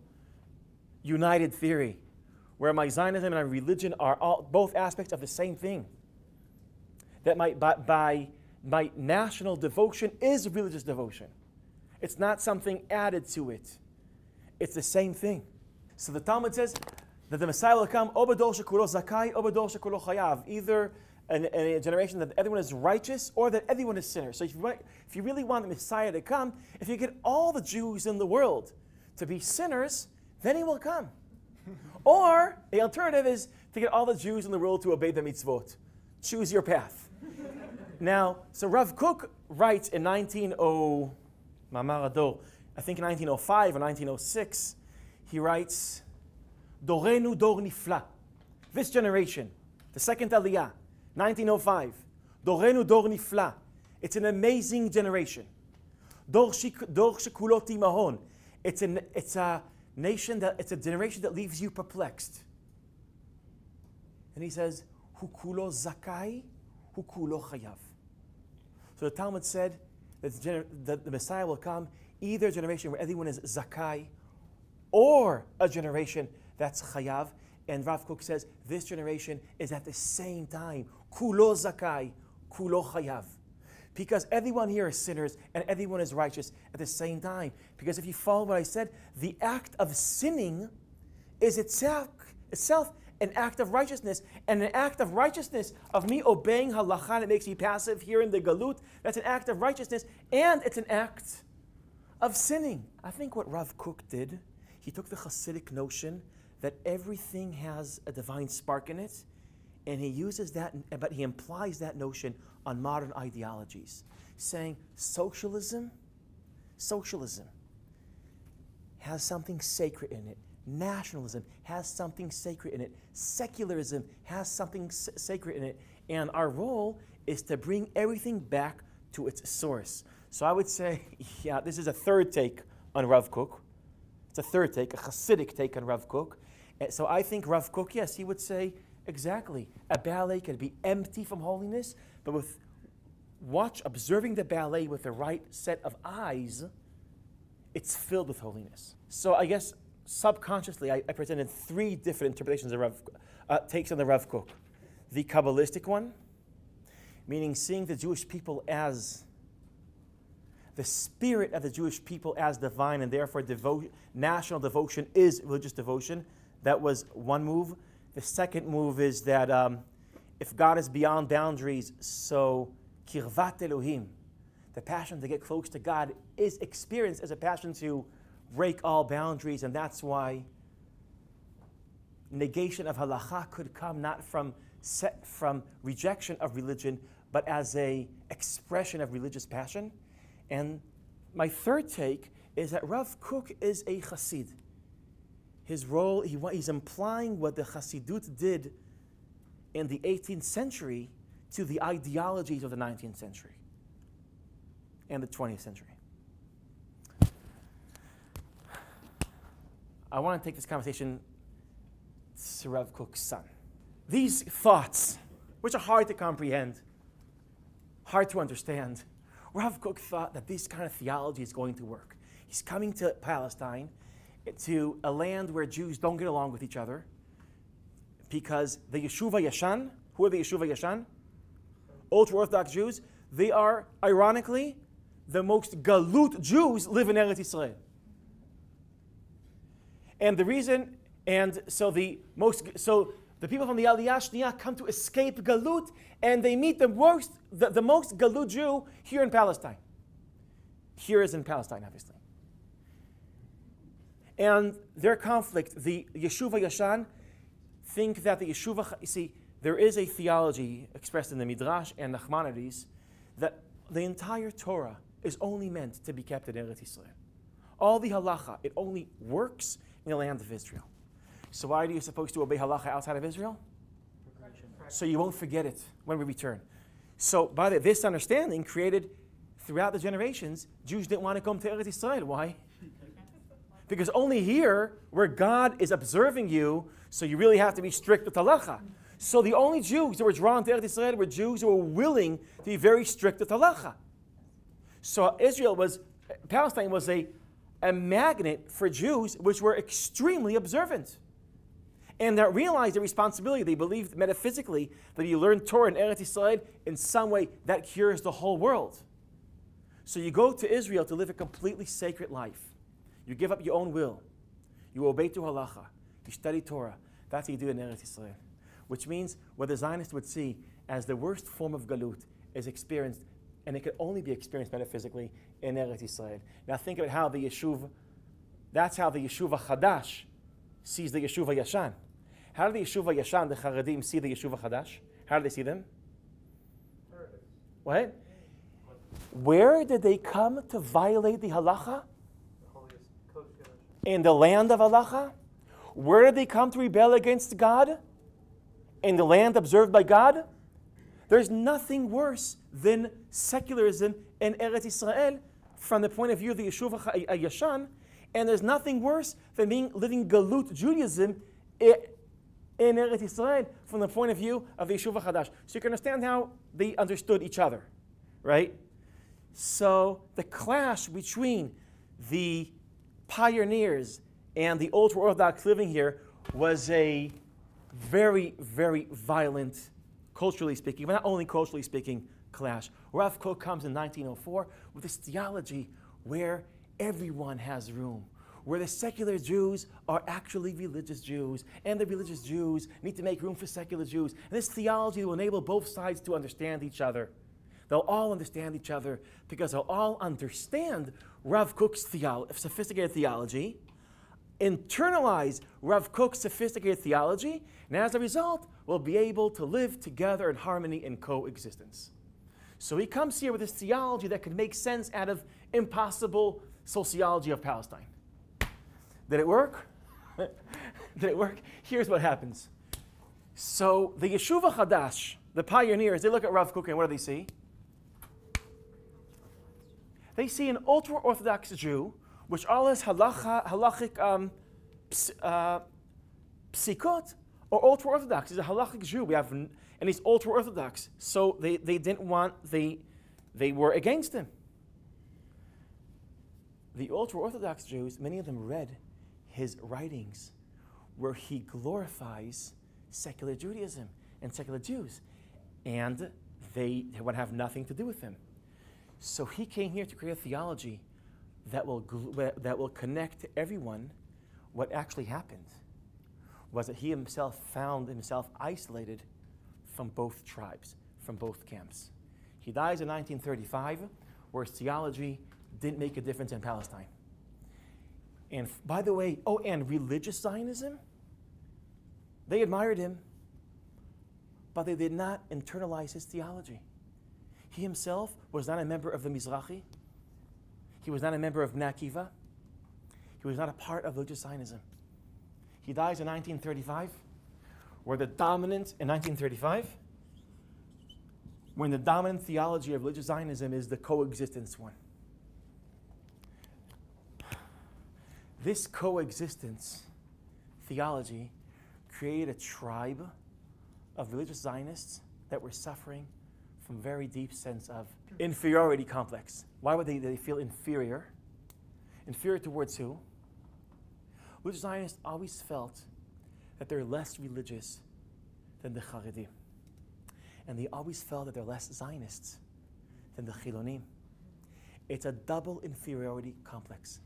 united theory where my Zionism and my religion are all, both aspects of the same thing. That my, by, by my national devotion is religious devotion. It's not something added to it. It's the same thing. So the Talmud says that the Messiah will come, Obador Shekulo Zakai, Obador Shekulo Chayav. Either in, in, a generation that everyone is righteous or that everyone is sinner. So if you, want, if you really want the Messiah to come, if you get all the Jews in the world to be sinners, then he will come. or the alternative is to get all the Jews in the world to obey the mitzvot. Choose your path. now, so Rav Kook writes in 1900, Mamar Ador, I think in 1905 or 1906, he writes, Dorenu dor nifla. This generation, the second Aliyah, 1905. Dorenu dor nifla. It's an amazing generation. Dor shekuloti mahon. It's, an, it's a nation that, it's a generation that leaves you perplexed. And he says, Hukulo zakai, hukulo chayav. So the Talmud said that the, that the Messiah will come either a generation where everyone is zakai or a generation that's chayav. And Rav Kook says this generation is at the same time kulo zakai, kulo chayav. Because everyone here is sinners and everyone is righteous at the same time. Because if you follow what I said, the act of sinning is itself, itself an act of righteousness. And an act of righteousness of me obeying halacha that makes me passive here in the galut, that's an act of righteousness. And it's an act of sinning. I think what Rav Kook did, he took the Hasidic notion that everything has a divine spark in it, and he uses that, but he implies that notion on modern ideologies, saying socialism, socialism has something sacred in it. Nationalism has something sacred in it. Secularism has something s- sacred in it. And our role is to bring everything back to its source. So I would say, yeah, this is a third take on Rav Kook. It's a third take, a Hasidic take on Rav Kook. And so I think Rav Kook, yes, he would say exactly. A ballet can be empty from holiness, but with watch, observing the ballet with the right set of eyes, it's filled with holiness. So I guess subconsciously, I, I presented three different interpretations of Rav, uh, takes on the Rav Kook. The Kabbalistic one, meaning seeing the Jewish people as the spirit of the Jewish people as divine, and therefore devo- national devotion is religious devotion. That was one move. The second move is that um, if God is beyond boundaries, so kirvat Elohim, the passion to get close to God, is experienced as a passion to break all boundaries, and that's why negation of halacha could come not from from rejection of religion, but as a expression of religious passion. And my third take is that Rav Kook is a Chassid. His role, he, he's implying what the Chassidut did in the 18th century to the ideologies of the 19th century and the 20th century. I want to take this conversation to Rav Kook's son. These thoughts, which are hard to comprehend, hard to understand, Rav Kook thought that this kind of theology is going to work. He's coming to Palestine, to a land where Jews don't get along with each other, because the Yeshuva Yashan, who are the Yeshuva Yashan? Ultra Orthodox Jews. They are, ironically, the most galut Jews live in Eretz Israel. And the reason, and so the most, so the people from the Aliyah Shniyah come to escape galut, and they meet the most, the, the most galut Jew here in Palestine. Here is in Palestine, obviously. And their conflict, the Yeshuva Yashan, think that the Yeshuva, you see, there is a theology expressed in the Midrash and Nachmanides that the entire Torah is only meant to be kept in Eretz Israel. All the halacha, it only works in the land of Israel. So why are you supposed to obey halacha outside of Israel? So you won't forget it when we return. So by the, this understanding created throughout the generations, Jews didn't want to come to Eretz Israel. Why? Because only here, where God is observing you, so you really have to be strict with halacha. So the only Jews that were drawn to Eretz Israel were Jews who were willing to be very strict with halacha. So Israel was, Palestine was a, a magnet for Jews which were extremely observant. And that realized the responsibility. They believed metaphysically that you learn Torah in Eretz Yisrael, in some way that cures the whole world. So you go to Israel to live a completely sacred life. You give up your own will. You obey to halacha. You study Torah. That's what you do in Eretz Yisrael. Which means what the Zionists would see as the worst form of galut is experienced, and it can only be experienced metaphysically in Eretz Yisrael. Now think about how the Yeshuv, that's how the Yeshuva Chadash sees the Yeshuva Yashan. How do the Yeshuva Yashan, the Charedim, see the Yeshuva Chadash? How do they see them? What? Where did they come to violate the halacha? in the land of halacha? Where did they come to rebel against God? In the land observed by God? There's nothing worse than secularism in Eretz Israel from the point of view of the Yeshuv uh, Yashan, and there's nothing worse than being living Galut Judaism eh, in Eretz Israel from the point of view of the Yeshuv Chadash. So you can understand how they understood each other, right? So the clash between the pioneers and the ultra Orthodox living here was a very, very violent, culturally speaking, but not only culturally speaking, clash. Rav Kook comes in 1904 with this theology where everyone has room, where the secular Jews are actually religious Jews, and the religious Jews need to make room for secular Jews. And this theology will enable both sides to understand each other. They'll all understand each other because they'll all understand Rav Kook's theolo- sophisticated theology, internalize Rav Kook's sophisticated theology, and as a result, will be able to live together in harmony and coexistence. So he comes here with this theology that could make sense out of impossible sociology of Palestine. Did it work? Did it work? Here's what happens. So the Yeshuva Chadash, the pioneers, they look at Rav Kook and what do they see? They see an ultra Orthodox Jew, which all his halacha, halachic um, ps, uh, psikot, or ultra Orthodox. He's a halachic Jew. We have, and he's ultra Orthodox. So they, they didn't want, they, they were against him. The ultra Orthodox Jews, many of them read his writings where he glorifies secular Judaism and secular Jews. And they would have nothing to do with him. So he came here to create a theology that will, that will connect to everyone what actually happened was that he himself found himself isolated from both tribes, from both camps. He dies in 1935, where his theology didn't make a difference in Palestine. And by the way, oh, and religious Zionism, they admired him, but they did not internalize his theology. He himself was not a member of the Mizrachi. He was not a member of Nakiva. He was not a part of religious Zionism. He dies in 1935, where the dominant, in 1935, when the dominant theology of religious Zionism is the coexistence one. This coexistence theology created a tribe of religious Zionists that were suffering from very deep sense of inferiority complex. Why would they, they feel inferior? Inferior towards who? Religious Zionists always felt that they're less religious than the Haredim. And they always felt that they're less Zionists than the Chilonim. It's a double inferiority complex.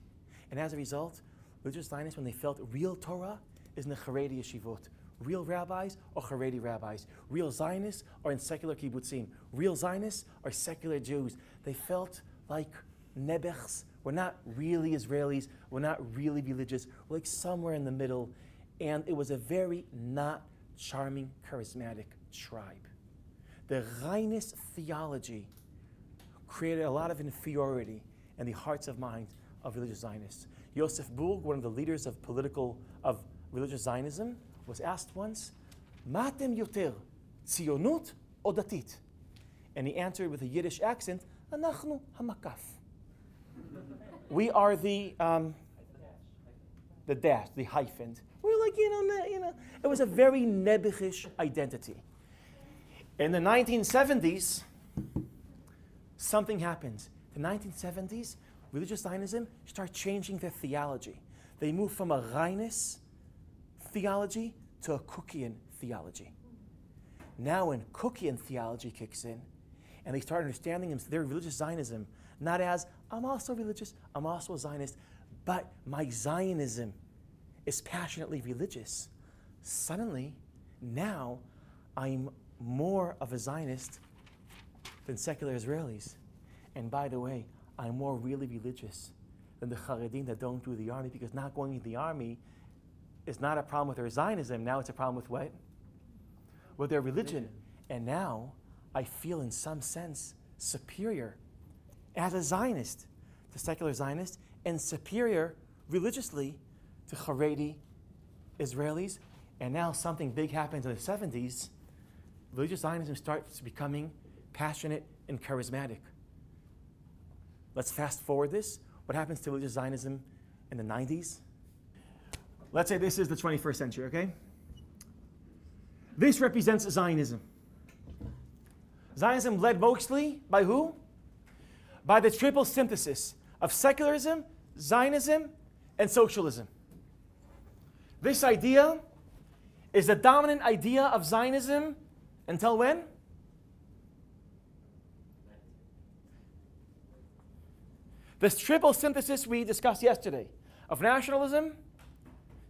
And as a result, religious Zionists, when they felt real Torah, is in the Haredi yeshivot, real rabbis or Haredi rabbis. Real Zionists are in secular kibbutzim. Real Zionists are secular Jews. They felt like Nebechs. We're not really Israelis. We're not really religious. We're like somewhere in the middle. And it was a very not charming, charismatic tribe. The Rhinist theology created a lot of inferiority in the hearts of minds of religious Zionists. Yosef Burg, one of the leaders of political, of religious Zionism, was asked once, Matem yoter, tzionut or datit? And he answered with a Yiddish accent, Anachnu hamakaf. we are the, um, the dash, the hyphen. We're like, you know, you know, it was a very Nebuchish identity. In the 1970s, something happens. The 1970s, religious Zionism started changing their theology. They move from a Reines theology to a Kookian theology. Now, when Kookian theology kicks in, and they start understanding their religious Zionism not as I'm also religious, I'm also a Zionist, but my Zionism is passionately religious. Suddenly, now I'm more of a Zionist than secular Israelis. And by the way, I'm more really religious than the Haredim that don't do the army because not going to the army is not a problem with their Zionism. Now it's a problem with what? With their religion. And now I feel, in some sense, superior as a Zionist to secular Zionist and superior religiously to Haredi Israelis. And now something big happens in the 70s. Religious Zionism starts becoming passionate and charismatic. Let's fast forward this. What happens to religious Zionism in the 90s? Let's say this is the 21st century, okay? This represents Zionism. Zionism led mostly by who? By the triple synthesis of secularism, Zionism, and socialism. This idea is the dominant idea of Zionism until when? This triple synthesis we discussed yesterday of nationalism,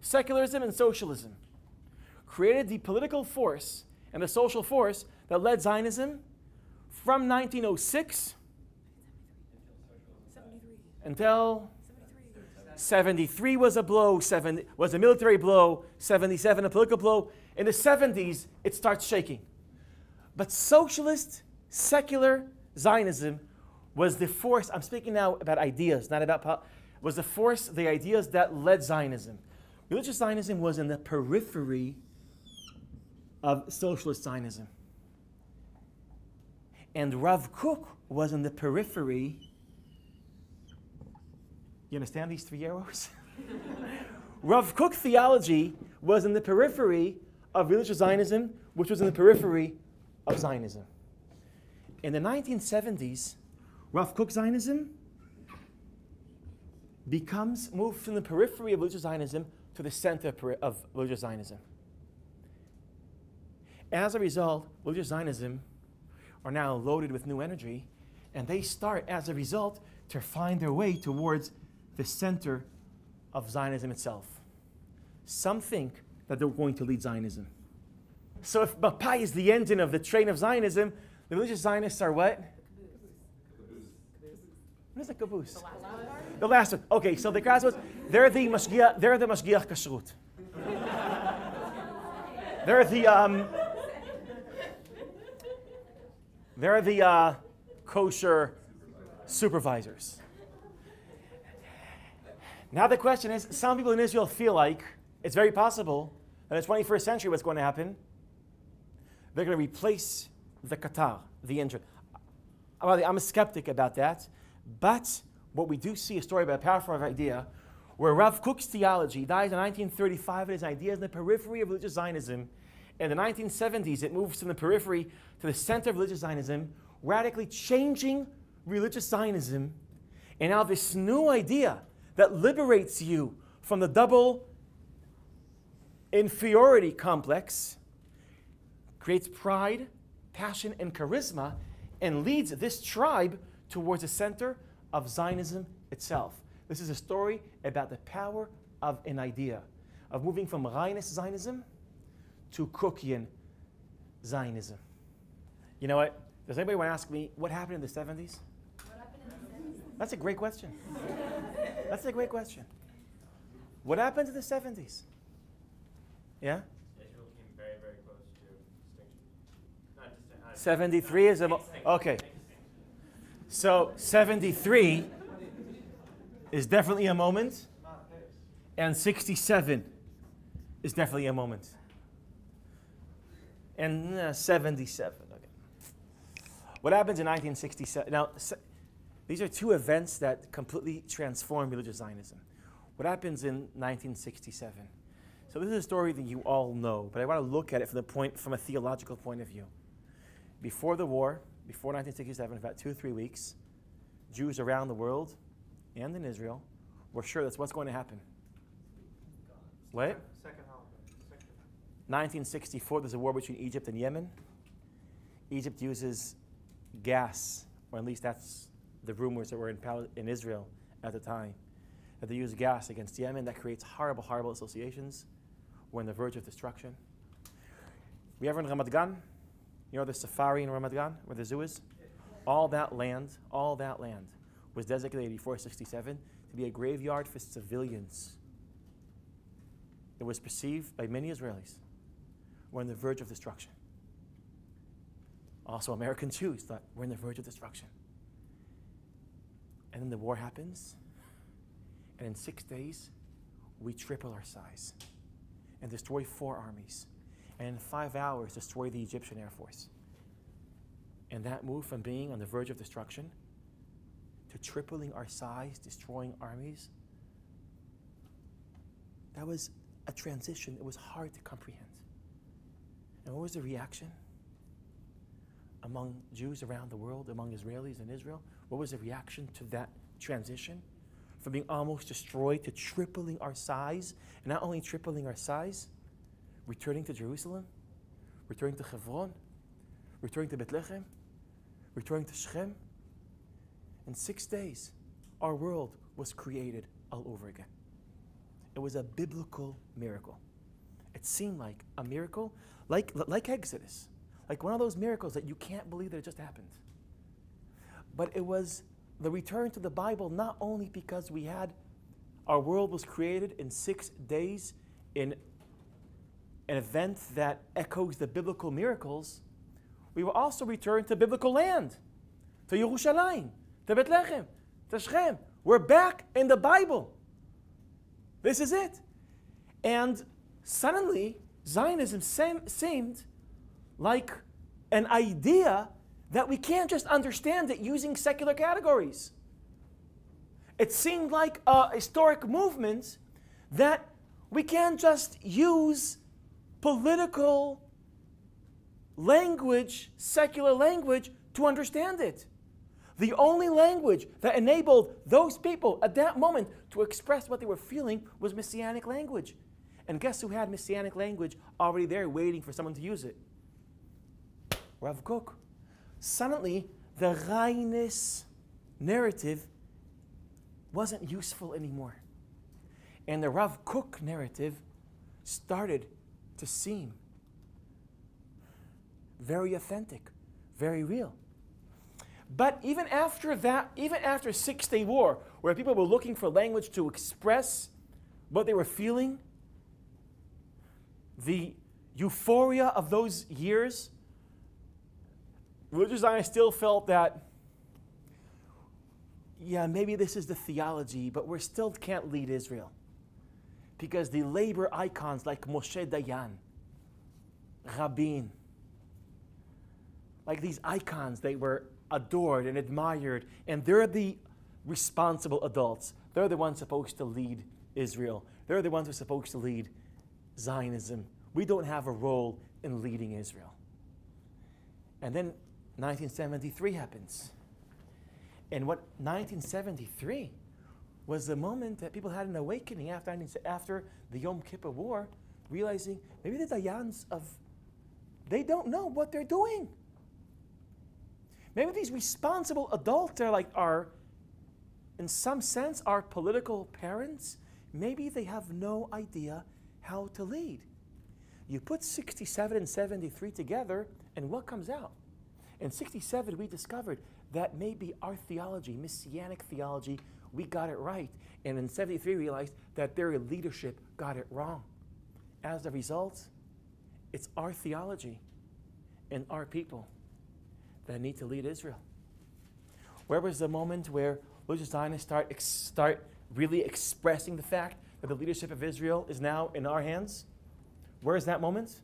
secularism, and socialism created the political force and the social force that led Zionism from 1906 until 73 was a blow, 70, was a military blow, 77 a political blow. In the 70s, it starts shaking. But socialist, secular Zionism was the force, I'm speaking now about ideas, not about, was the force, the ideas that led Zionism. Religious Zionism was in the periphery of socialist Zionism. And Rav Kook was in the periphery. You understand these three arrows? Rav Kook theology was in the periphery of religious Zionism, which was in the periphery of Zionism. In the 1970s, Rav Kook Zionism becomes moved from the periphery of religious Zionism to the center of religious Zionism. As a result, religious Zionism are now loaded with new energy, and they start, as a result, to find their way towards the center of Zionism itself. Some think that they're going to lead Zionism. So if Mapai is the engine of the train of Zionism, the religious Zionists are what? What is a caboose? The last one. The last one. Okay, so the was they're the mashgiach, they're the mashgiach kashrut. they're the um, they're the uh, kosher supervisors. Now the question is, some people in Israel feel like it's very possible that in the 21st century what's going to happen? They're going to replace the katar, the engine. I'm a skeptic about that, but what we do see a story about a powerful idea where Rav Kook's theology dies in 1935 and his ideas in the periphery of religious Zionism. In the 1970s, it moves from the periphery to the center of religious Zionism, radically changing religious Zionism. And now this new idea that liberates you from the double inferiority complex creates pride, passion, and charisma and leads this tribe towards the center of Zionism itself. This is a story about the power of an idea, of moving from Zionist Zionism to Kookian Zionism. You know what? Does anybody want to ask me what happened in the 70s? That's a great question. That's a great question. What happened in the 70s? Yeah? Israel came very, very close to extinction. Uh, 73 is a. Okay. So 73 is definitely a moment, and 67 is definitely a moment. And uh, 77. Okay. What happens in 1967? Now, these are two events that completely transform religious Zionism. What happens in 1967? So this is a story that you all know, but I want to look at it from the point, from a theological point of view. Before the war, before 1967, about two or three weeks, Jews around the world and in Israel were sure that's what's going to happen. What? Second 1964, there's a war between Egypt and Yemen. Egypt uses gas, or at least that's the rumors that were in, Pal- in Israel at the time, that they use gas against Yemen. That creates horrible, horrible associations. We're on the verge of destruction. We have in Ramat Gan, you know the safari in Ramat Gan, where the zoo is? All that land, all that land was designated before 67 to be a graveyard for civilians. It was perceived by many Israelis we're on the verge of destruction. Also, American Jews thought we're on the verge of destruction. And then the war happens, and in six days, we triple our size and destroy four armies. And in five hours, destroy the Egyptian Air Force. And that move from being on the verge of destruction to tripling our size, destroying armies, that was a transition. It was hard to comprehend. And what was the reaction among Jews around the world, among Israelis in Israel? What was the reaction to that transition? From being almost destroyed to tripling our size, and not only tripling our size, returning to Jerusalem, returning to Hebron, returning to Bethlehem, returning to Shechem. In six days, our world was created all over again. It was a biblical miracle. It seemed like a miracle, like, like Exodus, like one of those miracles that you can't believe that it just happened. But it was the return to the Bible not only because we had our world was created in six days in an event that echoes the biblical miracles, we will also return to biblical land, to Yerushalayim, to Bethlehem, to Shechem. We're back in the Bible. This is it. And suddenly, Zionism seemed like an idea that we can't just understand it using secular categories. It seemed like a historic movement that we can't just use political language, secular language, to understand it. The only language that enabled those people at that moment to express what they were feeling was messianic language. And guess who had messianic language already there waiting for someone to use it? Rav Kook. Suddenly, the Reines narrative wasn't useful anymore. And the Rav Kook narrative started to seem very authentic, very real. But even after that, even after Six Day War, where people were looking for language to express what they were feeling, the euphoria of those years, religious Zionists still felt that, yeah, maybe this is the theology, but we still can't lead Israel because the labor icons like Moshe Dayan, Rabin, like these icons, they were adored and admired, and they're the responsible adults. They're the ones supposed to lead Israel. They're the ones who are supposed to lead Zionism. We don't have a role in leading Israel. And then 1973 happens. And what 1973 was the moment that people had an awakening after, after the Yom Kippur War, realizing maybe the Dayans of, they don't know what they're doing. Maybe these responsible adults are like our, in some sense, our political parents. Maybe they have no idea how to lead. You put 67 and 73 together, and what comes out? In 67, we discovered that maybe our theology, messianic theology, we got it right. And in 73, we realized that their leadership got it wrong. As a result, it's our theology and our people that need to lead Israel. Where was the moment where religious Zionists start, ex- start really expressing the fact that the leadership of Israel is now in our hands? Where is that moment?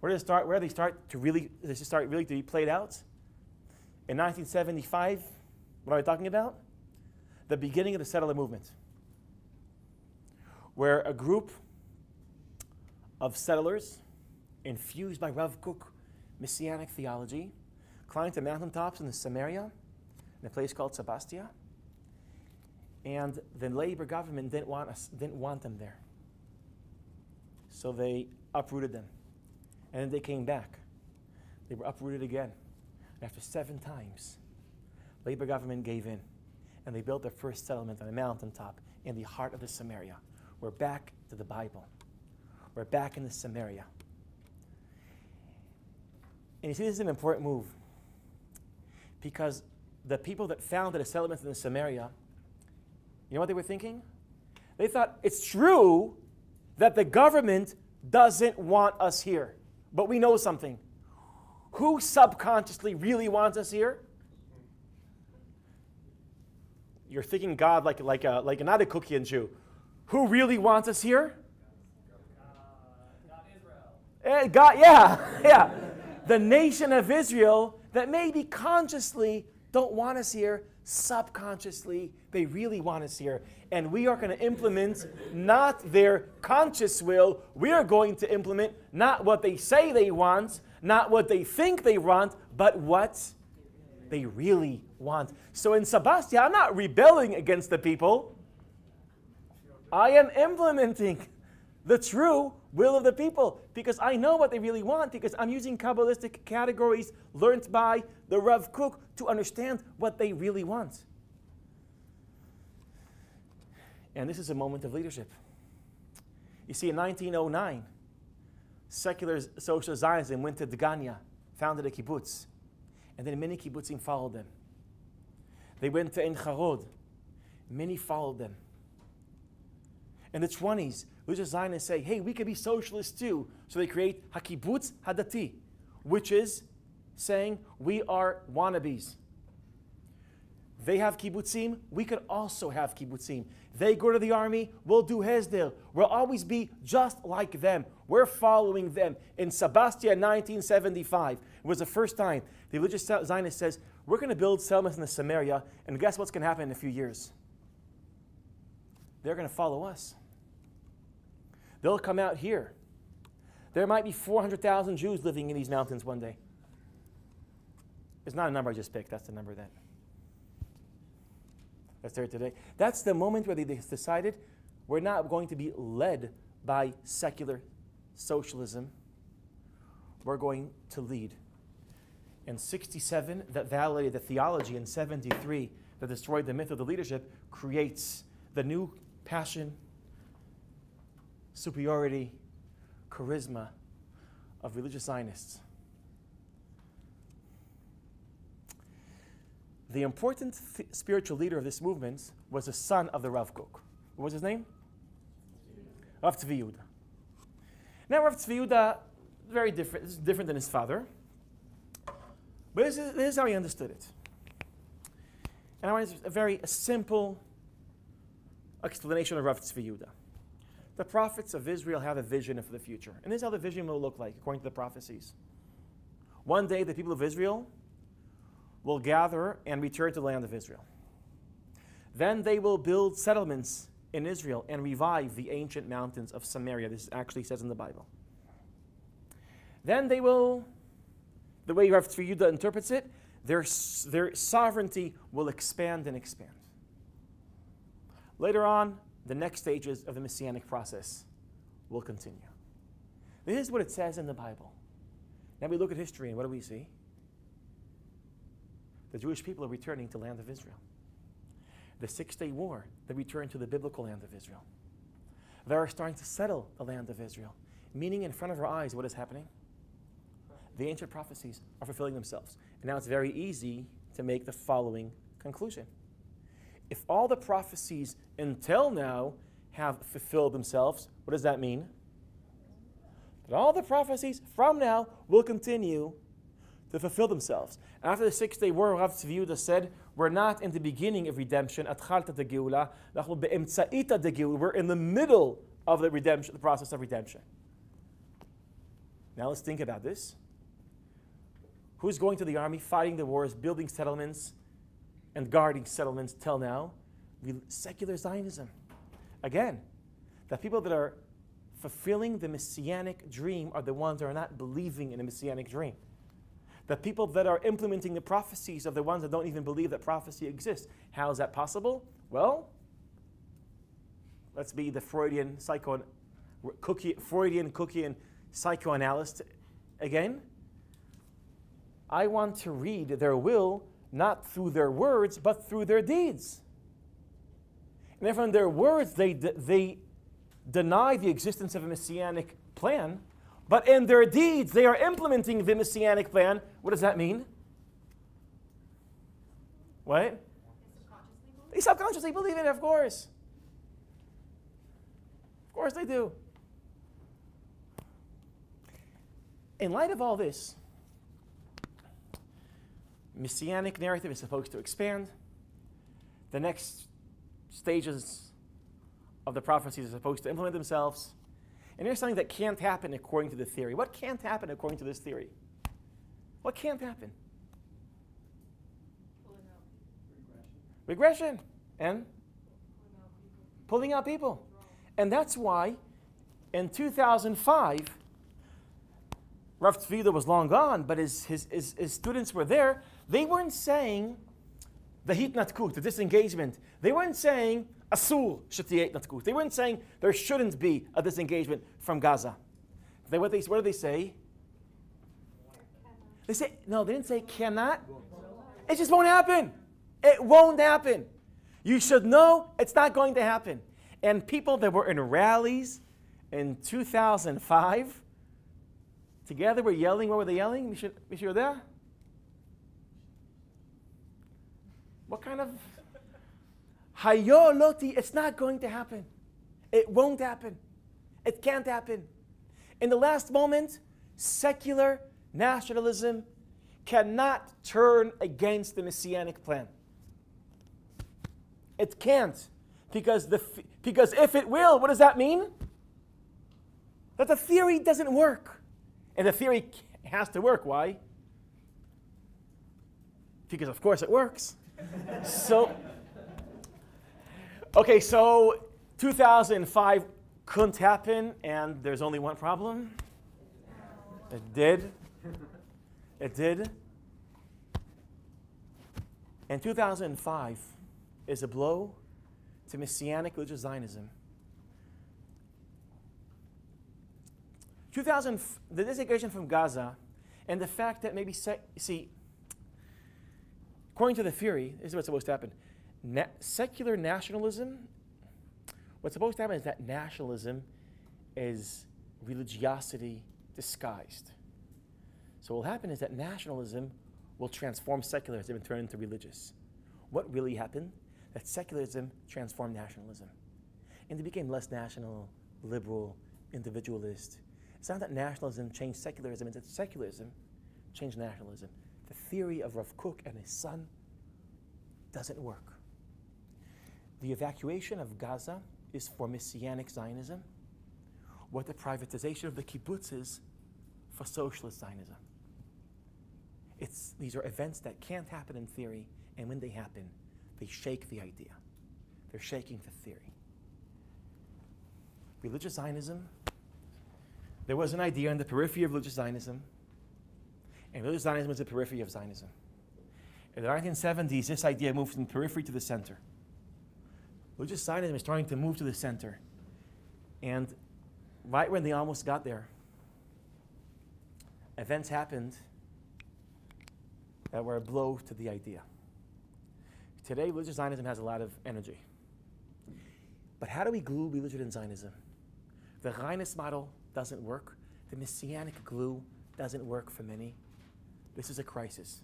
Where does start? Where do they start to really? It start really to be played out? In 1975, what are we talking about? The beginning of the settler movement, where a group of settlers, infused by Rav Kook messianic theology, climbed to mountaintops in the Samaria, in a place called Sebastia, and the labor government didn't want, us, didn't want them there. So they uprooted them. And then they came back. They were uprooted again. And after seven times, labor government gave in and they built their first settlement on a mountaintop in the heart of the Samaria. We're back to the Bible. We're back in the Samaria. And you see, this is an important move because the people that founded a settlement in the Samaria, you know what they were thinking? They thought it's true that the government doesn't want us here, but we know something. Who subconsciously really wants us here? You're thinking God like, like, a, like not a Kookian Jew. Who really wants us here? Eh, God, yeah, yeah. The nation of Israel that maybe consciously don't want us here, subconsciously, they really want us here. And we are going to implement not their conscious will, we are going to implement not what they say they want, not what they think they want, but what they really want. So in Sebastia, I'm not rebelling against the people. I am implementing the true will of the people because I know what they really want because I'm using Kabbalistic categories learned by the Rav Kook to understand what they really want. And this is a moment of leadership. You see, in 1909, secular social Zionism went to Degania, founded a kibbutz, and then many kibbutzim followed them. They went to Ein Harod, many followed them. In the 20s, religious Zionists say, hey, we can be socialists too. So they create Hakibutz Hadati, which is saying we are wannabes. They have kibbutzim, we could also have kibbutzim. They go to the army, we'll do Hesder. We'll always be just like them. We're following them. In Sebastia 1975, it was the first time the religious Zionist says, we're going to build settlements in the Samaria, and guess what's going to happen in a few years? They're going to follow us. They'll come out here. There might be 400,000 Jews living in these mountains one day. It's not a number I just picked, that's the number that. That's there today. That's the moment where they decided we're not going to be led by secular socialism. We're going to lead. In 67, that validated the theology. In 73, that destroyed the myth of the leadership, creates the new passion, superiority, charisma of religious Zionists. The important th- spiritual leader of this movement was the son of the Rav Kook. What was his name? Rav Tzvi Yehuda. Now, Rav Tzvi Yehuda, very different, different than his father. But this is, this is how he understood it. And I want a very a simple explanation of Rav Tzvi Yehuda. The prophets of Israel have a vision for the future. And this is how the vision will look like, according to the prophecies. One day, the people of Israel will gather and return to the land of Israel. Then they will build settlements in Israel and revive the ancient mountains of Samaria. This actually says in the Bible. Then they will, the way Rav interprets it, their, their sovereignty will expand and expand. Later on, the next stages of the messianic process will continue. This is what it says in the Bible. Now we look at history and what do we see? The Jewish people are returning to the land of Israel. The Six Day War, they return to the biblical land of Israel. They are starting to settle the land of Israel, meaning in front of our eyes, what is happening? The ancient prophecies are fulfilling themselves. And now it's very easy to make the following conclusion. If all the prophecies until now have fulfilled themselves, what does that mean? That all the prophecies from now will continue to fulfill themselves. After the six day war, Rav Tzvi Yehuda said, We're not in the beginning of redemption, Atchalta de Geula, we're in the middle of the redemption, the process of redemption. Now let's think about this. Who's going to the army, fighting the wars, building settlements, and guarding settlements till now? Secular Zionism. Again, the people that are fulfilling the messianic dream are the ones that are not believing in a messianic dream. The people that are implementing the prophecies are the ones that don't even believe that prophecy exists. How is that possible? Well, let's be the Freudian psycho, Freudian Kookian psychoanalyst again. I want to read their will not through their words, but through their deeds. And therefore, in their words, they, they deny the existence of a messianic plan, but in their deeds, they are implementing the messianic plan. What does that mean? What? They subconsciously believe it, of course. Of course they do. In light of all this, messianic narrative is supposed to expand. The next stages of the prophecies are supposed to implement themselves. And here's something that can't happen according to the theory. What can't happen according to this theory? What can't happen? Regression. And? Pulling out people. And that's why in 2005, Rav Tzvida was long gone, but his, his, his, his students were there. They weren't saying the hitnatkut, the disengagement. They weren't saying asul shetiyet natkut. They weren't saying there shouldn't be a disengagement from Gaza. They, what, they, what did they say? They say, no, they didn't say cannot. It just won't happen. It won't happen. You should know it's not going to happen. And people that were in rallies in 2005 together were yelling. What were they yelling? Monsieur there? What kind of Hayo loti, it's not going to happen. It won't happen. It can't happen. In the last moment, secular nationalism cannot turn against the messianic plan. It can't. Because, the, because if it will, what does that mean? That the theory doesn't work. And the theory has to work. Why? Because, of course, it works. So, okay, so 2005 couldn't happen, and there's only one problem. It did. It did. And 2005 is a blow to Messianic religious Zionism. 2000, the disengagement from Gaza and the fact that maybe, see, according to the theory, this is what's supposed to happen. Na- secular nationalism, what's supposed to happen is that nationalism is religiosity disguised. So what will happen is that nationalism will transform secularism and turn into religious. What really happened? That secularism transformed nationalism. And it became less national, liberal, individualist. It's not that nationalism changed secularism, it's that secularism changed nationalism. The theory of Rav Kook and his son doesn't work. The evacuation of Gaza is for Messianic Zionism, what the privatization of the kibbutz is for socialist Zionism. It's, these are events that can't happen in theory, and when they happen, they shake the idea. They're shaking the theory. Religious Zionism, there was an idea in the periphery of religious Zionism, and religious Zionism was the periphery of Zionism. In the 1970s, this idea moved from the periphery to the center. Religious Zionism is trying to move to the center. And right when they almost got there, events happened that were a blow to the idea. Today, religious Zionism has a lot of energy. But how do we glue religion and Zionism? The Zionist model doesn't work. The messianic glue doesn't work for many. This is a crisis.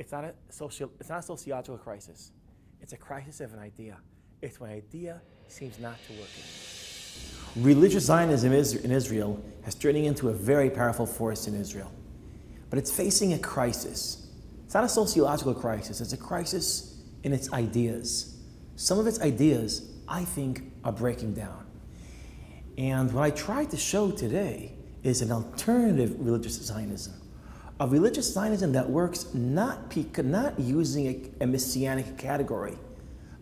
It's not a, social, it's not a sociological crisis. It's a crisis of an idea. It's when an idea seems not to work. Religious Zionism in Israel has turning into a very powerful force in Israel. But it's facing a crisis. It's not a sociological crisis, it's a crisis in its ideas. Some of its ideas, I think, are breaking down. And what I tried to show today is an alternative religious Zionism. A religious Zionism that works not, not using a, a messianic category,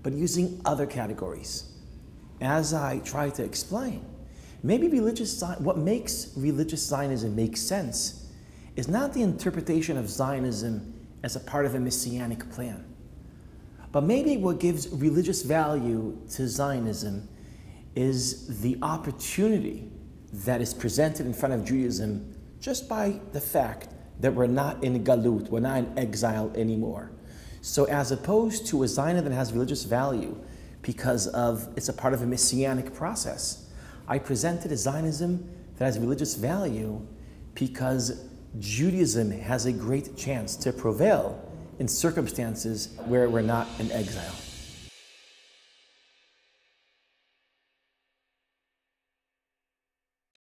but using other categories. As I try to explain, maybe religious what makes religious Zionism make sense is not the interpretation of Zionism as a part of a messianic plan. But maybe what gives religious value to Zionism is the opportunity that is presented in front of Judaism just by the fact that we're not in galut, we're not in exile anymore. So, as opposed to a Zionism that has religious value because of it's a part of a messianic process, I presented a Zionism that has religious value because Judaism has a great chance to prevail in circumstances where we're not in exile.